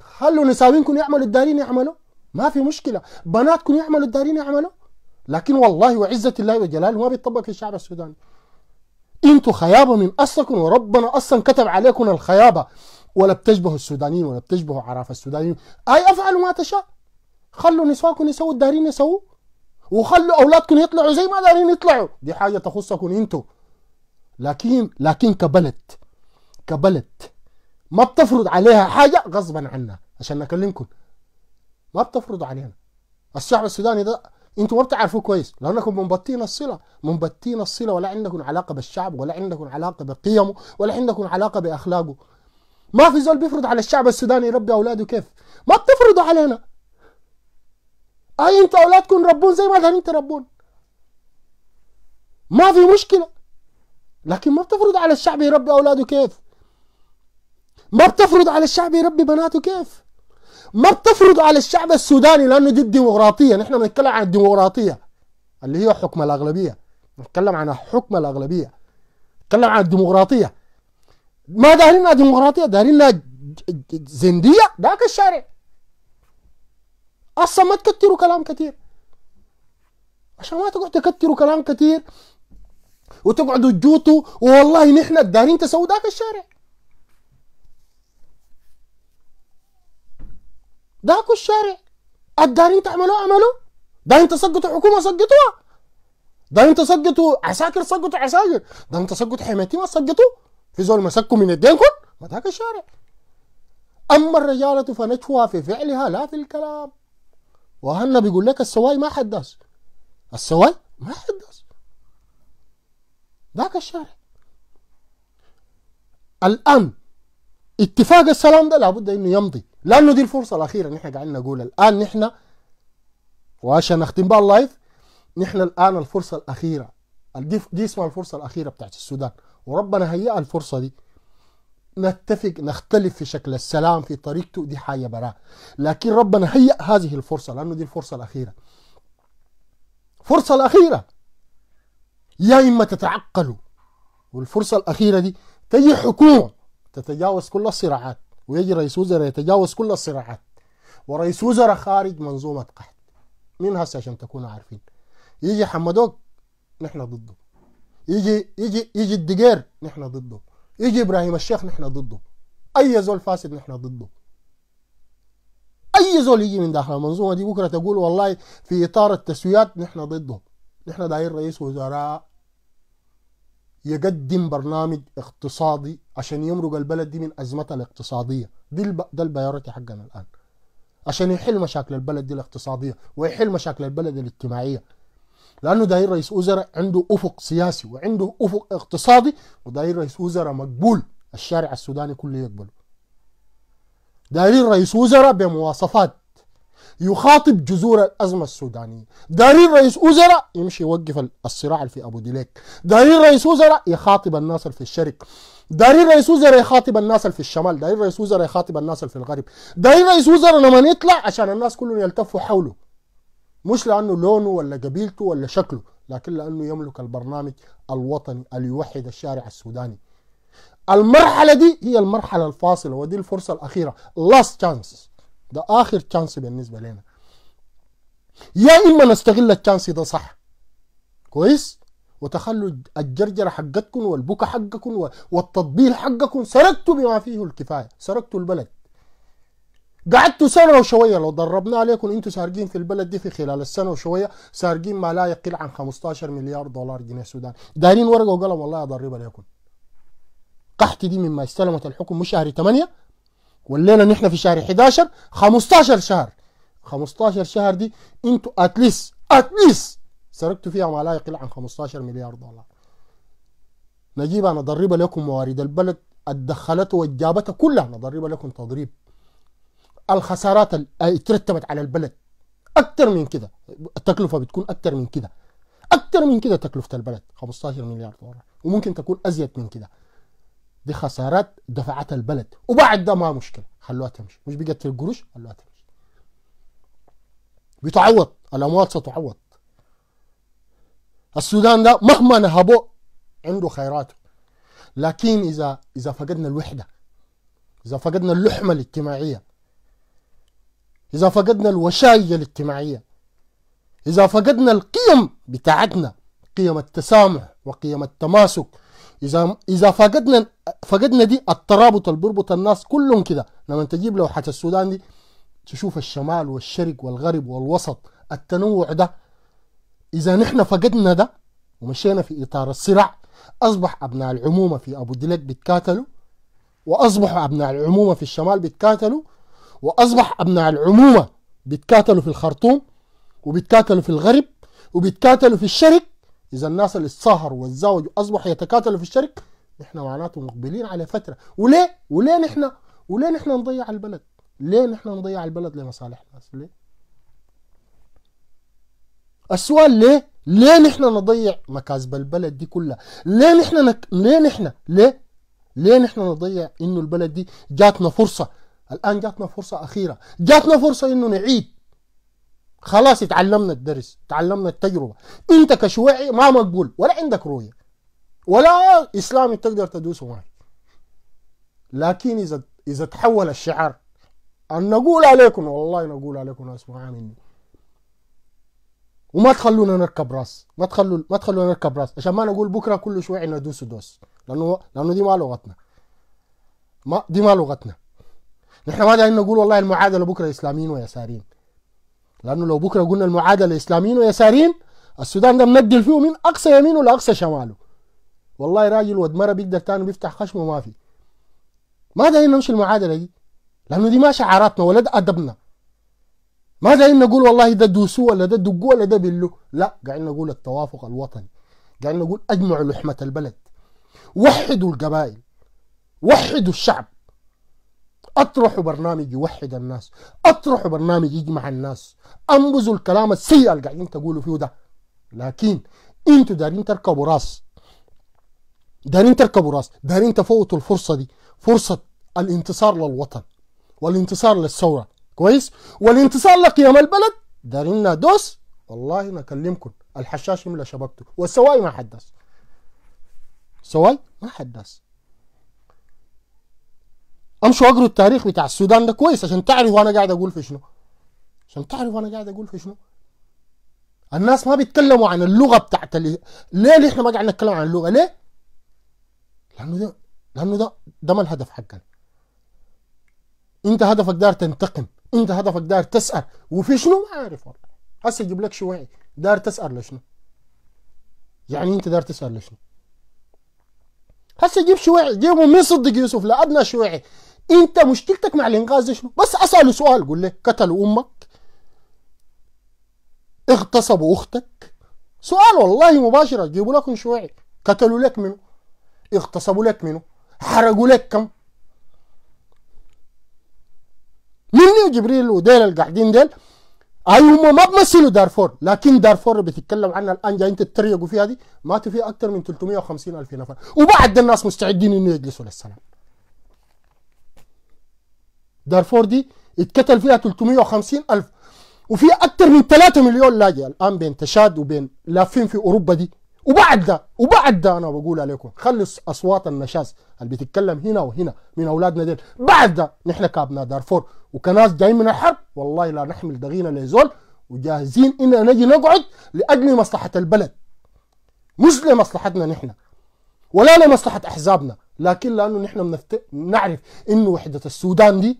خلوا نساوينكم يعملوا الدارين يعملوا؟ ما في مشكلة. بناتكم يعملوا الدارين يعملوا؟ لكن والله وعزة الله وجلاله ما بيطبق في الشعب السوداني. أنتوا خيابه من أصلكم وربنا أصلا كتب عليكم الخيابه ولا بتشبهوا السودانيين ولا بتشبهوا عراف السودانيين. أي أفعلوا ما تشاء. خلوا نسواكم يسووا الدارين يسووا وخلوا أولادكم يطلعوا زي ما دارين يطلعوا. دي حاجة تخصكم أنتوا لكن لكن كبلد كبلد ما بتفرض عليها حاجة غصبا عنا عشان نكلمكم. ما بتفرضوا علينا. الشعب السوداني ده أنتوا ما بتعرفوه كويس. لانكم منبتين الصلة منبتين الصلة ولا عندكم علاقة بالشعب ولا عندكم علاقة بقيمه ولا عندكم علاقة بأخلاقه. ما في زول بيفرض على الشعب السوداني يربي أولاده كيف؟ ما بتفرضوا علينا. أي أنتوا أولادكم ربون زي ما دارين تربون ما في مشكلة. لكن ما بتفرض على الشعب يربي أولاده كيف؟ ما بتفرض على الشعب يربي بناته كيف؟ ما بتفرض على الشعب السوداني لأنه دي الديمقراطية. نحن بنتكلم عن الديمقراطية اللي هي حكم الأغلبية. نتكلم عن حكم الأغلبية. نتكلم عن الديمقراطية. ما دارينا ديمقراطيه دارينا زندية ذاك الشارع. أصلا ما تكتروا كلام كثير عشان ما تقعدوا تكتروا كلام كثير وتقعدوا تجوتوا والله نحن دارين تسووا ذاك الشارع. ذاك الشارع. الدارين تعملوا عملوا؟ داين تسقطوا حكومة سقطوها؟ داين تسقطوا عساكر سقطوا عساكر؟ داين تسقطوا حمايتي ما سقطوا؟ في زول مسكوا من يدينكم ما ذاك الشارع. أما الرجالة فنجفها في فعلها لا في الكلام. وهنا بيقول لك السواي ما حداث السواي ما حداث ذاك الشارع. الآن اتفاق السلام ده لابد إنه يمضي. لأنه دي الفرصة الأخيرة نحن قاعدين نقول الآن نحن وعشان نختم بها ال live نحن الآن الفرصة الأخيرة دي, دي اسمها الفرصة الأخيرة بتاعت السودان. وربنا هيئ الفرصة دي. نتفق نختلف في شكل السلام في طريقته دي حاجة براه لكن ربنا هيئ هذه الفرصة لأنه دي الفرصة الأخيرة. الفرصه الأخيرة! يا إما تتعقلوا. والفرصة الأخيرة دي تجي حكومة تتجاوز كل الصراعات. ويجي رئيس وزراء يتجاوز كل الصراعات. ورئيس وزراء خارج منظومة قحط. مين هسه عشان تكونوا عارفين؟ يجي حمدوك نحن ضده. يجي يجي يجي الدقير نحن ضده. يجي إبراهيم الشيخ نحن ضده. أي زول فاسد نحن ضده. أي زول يجي من داخل المنظومة دي بكرة تقول والله في إطار التسويات نحن ضده. نحن داير رئيس وزراء يقدم برنامج اقتصادي عشان يمرق البلد دي من ازمتها الاقتصادية. دي الب... ده البيارتي حقنا الآن. عشان يحل مشاكل البلد دي الاقتصادية ويحل مشاكل البلد الاجتماعية. لأنه داير رئيس وزراء عنده أفق سياسي وعنده أفق اقتصادي وداير رئيس وزراء مقبول. الشارع السوداني كله يقبله. دايرين رئيس وزراء بمواصفات يخاطب جذور الأزمة السودانية. دايرين رئيس وزراء يمشي يوقف الصراع في أبو ديليك. دايرين رئيس وزراء يخاطب الناس في الشرق. دايرين رئيس وزراء يخاطب الناس في الشمال. دايرين رئيس وزراء يخاطب الناس في الغرب. دايرين رئيس وزراء لما يطلع عشان الناس كلهم يلتفوا حوله. مش لأنه لونه ولا قبيلته ولا شكله لكن لأنه يملك البرنامج الوطني اللي يوحد الشارع السوداني. المرحلة دي هي المرحلة الفاصلة ودي الفرصة الأخيرة. Last chance. ده آخر تشانس بالنسبة لنا. يا إما نستغل التشانس ده صح. كويس؟ وتخلوا الجرجرة حقتكم والبكا حقكم والتطبيل حقكم. سرقتوا بما فيه الكفاية. سرقتوا البلد. قعدتوا سنة وشوية. لو ضربنا عليكم أنتوا سارقين في البلد دي في خلال السنة وشوية سارقين ما لا يقل عن 15 مليار دولار جنيه سودان. دايرين ورقة وقلم. والله أضرب عليكم. قحتي دي مما استلمت الحكم. مش شهر 8 ولينا نحن في شهر 11 15 شهر. 15 شهر دي أنتوا اتليس اتليس سرقتوا فيها ما لا يقل عن 15 مليار دولار. نجيب أنا اضرب لكم موارد. البلد اتدخلته وجابتها كلها. نضرب لكم تضريب. الخسارات اللي ترتبت على البلد. أكثر من كده. التكلفة بتكون أكثر من كده. أكثر من كده تكلفة البلد. 15 مليار دولار. وممكن تكون أزيد من كده. دي خسارات دفعتها البلد. وبعد ده ما مشكلة. خلوها تمشي. مش بقت القروش خلوها تمشي. بتعوض. الأموال ستعوض. السودان ده مهما نهبوه عنده خيراته. لكن إذا إذا فقدنا الوحدة إذا فقدنا اللحمة الاجتماعية إذا فقدنا الوشاية الاجتماعية إذا فقدنا القيم بتاعتنا قيم التسامح وقيم التماسك إذا إذا فقدنا فقدنا دي الترابط اللي بيربط الناس كلهم كده. لما تجيب لوحة السودان دي تشوف الشمال والشرق والغرب والوسط التنوع ده. إذا نحن فقدنا ده ومشينا في إطار الصراع أصبح أبناء العمومة في أبو دليك بيتكاتلوا واصبحوا أبناء العمومة في الشمال بيتكاتلوا وأصبح أبناء العمومة بيتكاتلوا في الخرطوم وبيتكاتلوا في الغرب وبيتكاتلوا في الشرق إذا الناس اللي اتسهروا وتزاوجوا اصبحوا يتكاتلوا في الشرق نحن معناته مقبلين على فترة. وليه؟ وليه نحن وليه نحن نضيع البلد؟ ليه نحن نضيع البلد لمصالح الناس؟ ليه؟ السؤال ليه؟ ليه نحن نضيع مكاسب البلد دي كلها؟ ليه نحن نك... ليه نحن ليه؟ ليه نحن نضيع إنه البلد دي جاتنا فرصة؟ الآن جاتنا فرصة أخيرة. جاتنا فرصة إنه نعيد. خلاص اتعلمنا الدرس تعلمنا التجربة. انت كشيوعي ما مقبول ولا عندك رؤية ولا إسلامي تقدر تدوسه معي. لكن إذا إذا تحول الشعار أن نقول عليكم والله نقول عليكم ناس مني. وما تخلونا نركب راس ما تخلوا ما تخلونا نركب راس. عشان ما نقول بكرة كل شوية ندوس دوس. لأنه لأنه دي ما لغتنا. ما دي ما لغتنا. نحن ما دايرين نقول والله المعادلة بكرة إسلاميين ويساريين. لأنه لو بكرة قلنا المعادلة اسلاميين ويساريين السودان ده منقل فيه من أقصى يمينه لاقصى شماله. والله راجل ود مرة بيقدر تاني بيفتح خشمه ما في. ما دايرين نمشي المعادلة دي لأنه دي ما شعاراتنا ولا ده أدبنا. ما دايرين نقول والله ده دوسوه ولا ده دقوه ولا ده بلو لا قاعدين نقول التوافق الوطني. قاعدين نقول اجمعوا لحمة البلد. وحدوا القبائل. وحدوا الشعب. اطرحوا برنامج يوحد الناس اطرحوا برنامج يجمع الناس. أنبذوا الكلام السيء اللي قاعدين تقولوا فيه ده. لكن أنتوا دارين تركبوا راس. دارين تركبوا راس. دارين تفوتوا الفرصة دي. فرصة الانتصار للوطن والانتصار للثورة. كويس؟ والانتصار لقيام البلد. دارين ندوس والله نكلمكم. الحشاش يملى شبكته والسواي ما حداث. سواي ما حداث. امشوا اقروا التاريخ بتاع السودان ده كويس عشان تعرفوا أنا قاعد أقول في شنو. عشان تعرفوا أنا قاعد أقول في شنو. الناس ما بيتكلموا عن اللغة بتاعت اللي ليه ليه إحنا ما قاعد نتكلم عن اللغة؟ ليه؟ لأنه ده لأنه ده ده ما الهدف حقنا أنت هدفك دار تنتقم. أنت هدفك دار تسأل. وفي شنو؟ ما عارف والله. هسه يجيب لك شويعي دار تسأل لشنو؟ يعني أنت دار تسأل لشنو؟ هسه جيب شويعي جيبوا مين صدق يوسف لا أدنى شويعي انت مشكلتك مع الانقاذ ده شنو بس اسأله سؤال قول له قتلوا أمك؟ اغتصبوا أختك؟ سؤال والله مباشرة جيبوا لكم شويعي قتلوا لك منه؟ اغتصبوا لك منه؟ حرقوا لك كم؟ مني وجبريل وديل اللي قاعدين ديل؟ أي هم ما بمثلوا دارفور لكن دارفور بتتكلم عنها الآن جايين تتريقوا فيها دي ماتوا فيها أكثر من 350 ألف نفر. وبعد الناس مستعدين إنه يجلسوا للسلام. دارفور دي اتقتل فيها 350 ألف. وفي أكثر من 3 مليون لاجئ الآن بين تشاد وبين لافين في أوروبا دي. وبعد ده وبعد ده أنا بقول عليكم خلي أصوات النشاز اللي بتتكلم هنا وهنا من أولادنا ديل. بعد ده نحن كابنا دارفور وكناس جايين من الحرب والله لا نحمل دغينا لزول وجاهزين إننا نجي نقعد لأجل مصلحة البلد. مش لمصلحتنا نحن ولا لمصلحة أحزابنا. لكن لأنه نحن. نعرف انه وحدة السودان دي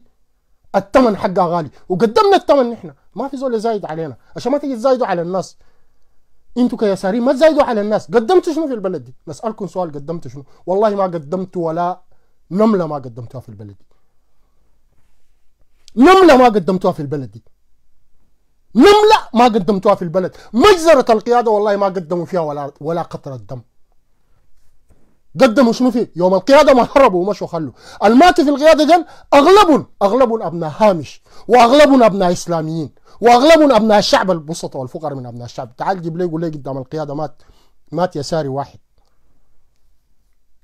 الثمن حقها غالي وقدمنا الثمن نحن. ما في زول زايد علينا. عشان ما تيجي تزايدوا على الناس. أنتوا كيساريين ما تزايدوا على الناس. قدمتوا شنو في البلد دي؟ نسألكم سؤال قدمتوا شنو؟ والله ما قدمتوا ولا نملة ما قدمتوها في البلد دي. نملة ما قدمتوها في البلد دي. نملة ما قدمتوها في البلد. مجزرة القيادة والله ما قدموا فيها ولا ولا قطره دم قدموا شنو فيه؟ يوم القيادة ما هربوا ومشوا خلوا. المات في القيادة دل أغلبهم أغلبهم أبناء هامش وأغلبهم أبناء إسلاميين واغلبهم أبناء الشعب البسطاء والفقراء من أبناء الشعب. تعال جيب لي قول لي قدام القيادة مات مات يساري واحد.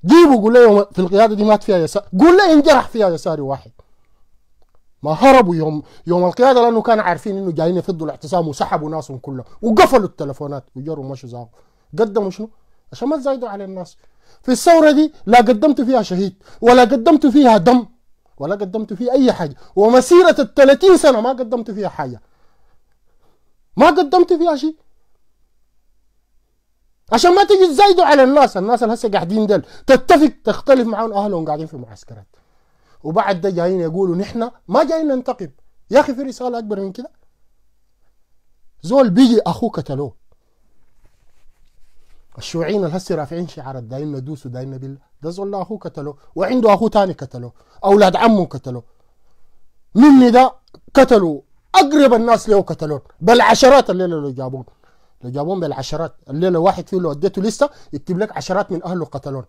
جيبوا قول لي في القيادة دي مات فيها يساري قول لي انجرح فيها يساري واحد. ما هربوا يوم يوم القيادة لأنه كانوا عارفين إنه جايين يفضوا الاعتصام وسحبوا ناسهم كلهم وقفلوا التلفونات وجروا مشوا زاغوا. قدموا شنو؟ عشان ما تزايدوا على الناس. في الثورة دي لا قدمت فيها شهيد ولا قدمت فيها دم ولا قدمت فيها أي حاجة ومسيرة ال 30 سنة ما قدمت فيها حاجة. ما قدمت فيها شيء. عشان ما تجي تزايدوا على الناس الناس اللي هسه قاعدين دل تتفق تختلف معاهم أهلهم قاعدين في معسكرات وبعد ده جايين يقولوا نحن ما جايين ننتقم. يا أخي في رسالة أكبر من كده. زول بيجي اخوه قتلوه الشيوعيين اللي هسه رافعين شعار دايين ندوس ودايين بالله ده زول اخوه قتلوه وعنده اخوه تاني قتلوه أولاد عمه قتلوه مني ده قتلوا أقرب الناس له قتلون بالعشرات الليلة اللي جابون لو جابون بالعشرات. الليلة واحد فيه لو اديته لسه يكتب لك عشرات من أهله قتلون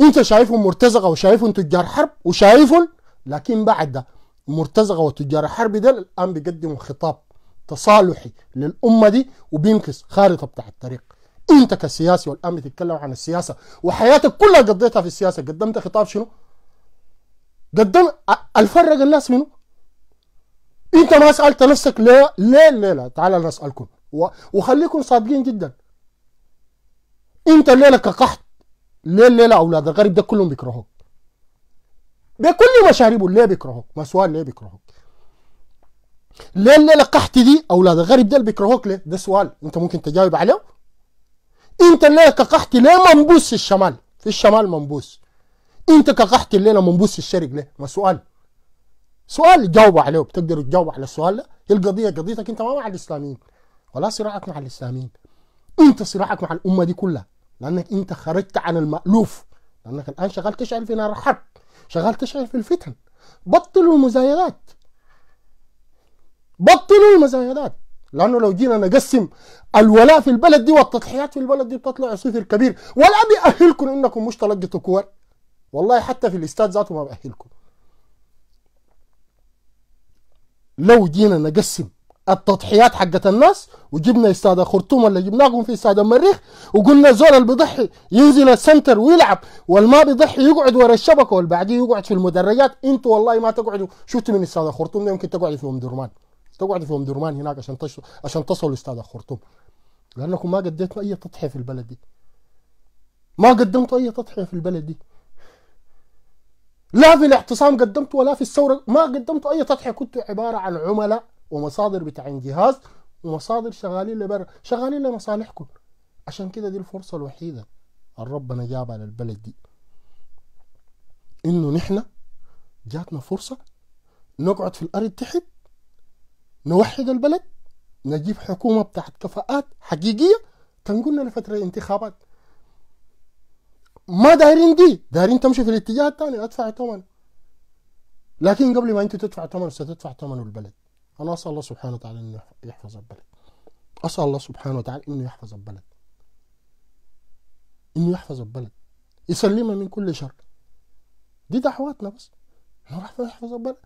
أنت شايفهم مرتزقة وشايفهم تجار حرب وشايفهم؟ لكن بعد ده مرتزقة وتجار حرب ده الآن بيقدموا خطاب تصالحي للأمة دي وبينكس خارطة بتاع الطريق. انت كسياسي والان بتتكلم عن السياسة وحياتك كلها قضيتها في السياسة قدمت خطاب شنو؟ قدم الفرق الناس منه انت ما سألت نفسك ليه ليه الليلة؟ تعال أنا أسألكم. وخليكم صادقين جدا. انت الليلة كقحط ليه الليلة أولاد؟ الغرب ده كلهم بيكرهوك. بكل مشاربه ليه بيكرهوك؟ ما سؤال ليه بيكرهوك؟ ليه الليلة قحط دي أولاد؟ الغرب ده بيكرهوك ليه؟ ده سؤال. انت ممكن تجاوب عليه انت الليلة كقحط ليه منبوس الشمال في الشمال منبوس. انت كقحط الليلة منبوس الشرق ليه ما سؤال. سؤال جاوبوا عليه بتقدروا تجاوبوا على السؤال ده. هي القضية قضيتك انت ما مع الإسلاميين. ولا صراعك مع الإسلاميين. انت صراعك مع الأمة دي كلها. لأنك انت خرجت عن المألوف. لأنك الآن شغال تشعل في نار الحرب. شغال تشعل في الفتن. بطلوا المزايدات. بطلوا المزايدات. لأنه لو جينا نقسم الولاء في البلد دي والتضحيات في البلد دي بتطلع صفر كبير ولا بيأهلكم إنكم مش تلقطوا كور والله حتى في الإستاد ذاته ما بأهلكم. لو جينا نقسم التضحيات حقت الناس وجبنا استاد خرطوم ولا جبناكم في استاد المريخ وقلنا زول اللي بيضحي ينزل ال center ويلعب والما بيضحي يقعد ورا الشبكة والبعديه يقعد في المدرجات. أنتوا والله ما تقعدوا. شفتوا من استاد خرطوم يمكن تقعدوا في ام درمان تقعدوا في ام درمان هناك عشان تشو... عشان تصلوا استاد خرطوم لأنكم ما قدمتوا أي تضحية في البلد دي. ما قدمتوا أي تضحية في البلد دي. لا في الاعتصام قدمت ولا في الثورة ما قدمت أي تضحية. كنت عبارة عن عملاء ومصادر بتاع جهاز ومصادر شغالين لبرا شغالين لمصالحكم. عشان كده دي الفرصة الوحيدة اللي ربنا جابها للبلد دي. إنه نحن جاتنا فرصة نقعد في الأرض تحت نوحد البلد نجيب حكومة بتاعت كفاءات حقيقية تنقلنا لفترة انتخابات ما دايرين دي دايرين تمشي في الاتجاه الثاني ادفع ثمن لكن قبل ما انت تدفع ثمن ستدفع ثمن البلد. أنا أسأل الله سبحانه وتعالى إنه يحفظ البلد. أسأل الله سبحانه وتعالى إنه يحفظ البلد. إنه يحفظ البلد. يسلمها من كل شر. دي دعواتنا بس. إنه يحفظ البلد.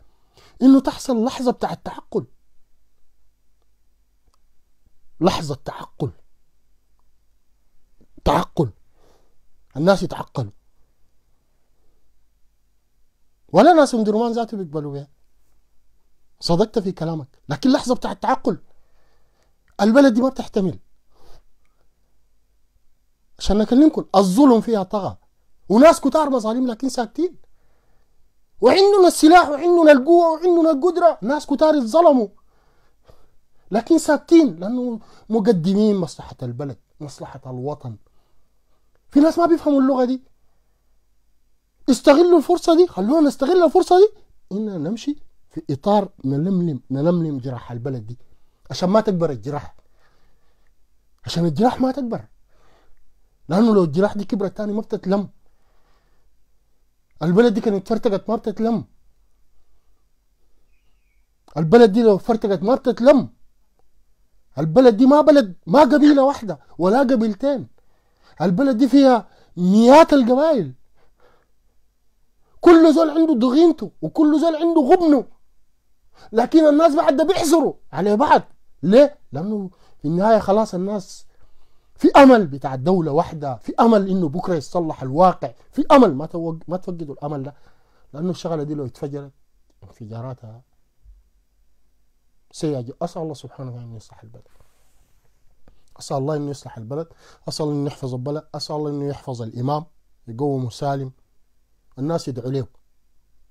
إنه تحصل لحظة بتاع التعقل. لحظة تعقل تعقل الناس يتعقلوا ولا ناس درمان ذاته بيقبلوا بها. صدقت في كلامك. لكن لحظة بتاع التعقل البلد دي ما بتحتمل. عشان نكلمكم الظلم فيها طغى. وناس كتار مظالم لكن ساكتين. وعندنا السلاح وعندنا القوة وعندنا القدرة. ناس كتار اتظلموا. لكن ساكتين لأنه مقدمين مصلحة البلد مصلحة الوطن. في ناس ما بيفهموا اللغة دي. استغلوا الفرصة دي خلونا نستغل الفرصة دي. إننا نمشي في إطار نلملم نلملم جراح البلد دي. عشان ما تكبر الجراح. عشان الجراح ما تكبر. لأنه لو الجراح دي كبرت تاني ما بتتلم. البلد دي كانت فرتقت ما بتتلم. البلد دي لو فرتقت ما بتتلم. البلد دي ما بلد ما قبيلة واحدة ولا قبيلتين. البلد دي فيها مئات القبائل. كل زول عنده ضغينته وكل زول عنده غبنه. لكن الناس بعد بيحزروا على بعض. ليه؟ لأنه في النهاية خلاص الناس في أمل بتاع الدولة واحدة في أمل إنه بكرة يتصلح الواقع في أمل. ما توج... ما تفقدوا الأمل ده. لأنه الشغلة دي لو اتفجرت انفجاراتها سيئه أسأل الله سبحانه وتعالى أن يصلح البلد. أسأل الله إنه يصلح البلد. أسأل إنه يحفظ البلد. أسأل الله إنه يحفظ الإمام. يقوم سالم. الناس يدعوا له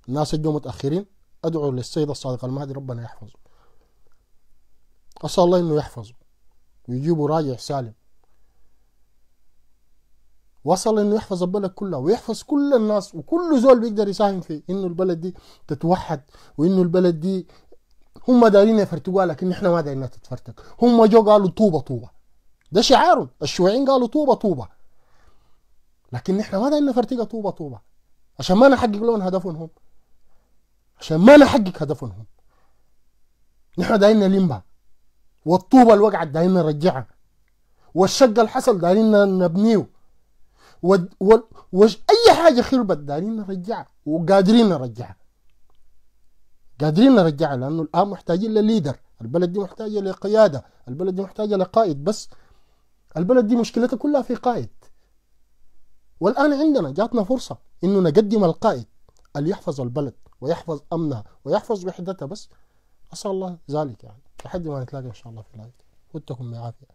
الناس يجوا متأخرين. أدعو للسيد الصادق المهدي. ربنا يحفظه. أسأل الله إنه يحفظه. ويجيبه راجع سالم. وصل أنه يحفظ البلد كلها. ويحفظ كل الناس. وكل زول بيقدر يساهم في إنه البلد دي تتوحد. وإنه البلد دي هم دارين يفرتقوها لكن إحنا ما دارين تتفرتق هم جو قالوا طوبة طوبة. ده شعار الشيوعيين قالوا طوبة طوبة. لكن نحن ما دايرين نفرتقها طوبة طوبة. عشان ما نحقق لهم هدفهم هم. عشان ما نحقق هدفهم هم. نحن دايرين نلمها. والطوبة اللي وقعت دايرين نرجعها. والشق الحصل دايرين نبنيه. و... و... أي حاجة خربت دايرين نرجعها. وقادرين نرجعها. قادرين نرجعها لأنه الآن محتاجين لليدر البلد دي محتاجة لقياده البلد دي محتاجة لقائد بس البلد دي مشكلتها كلها في قائد. والآن عندنا جاتنا فرصة إنه نقدم القائد اللي يحفظ البلد ويحفظ أمنها ويحفظ وحدتها. بس أسأل الله ذلك يعني. لحد ما نتلاقى إن شاء الله في الآية واتكم بعافية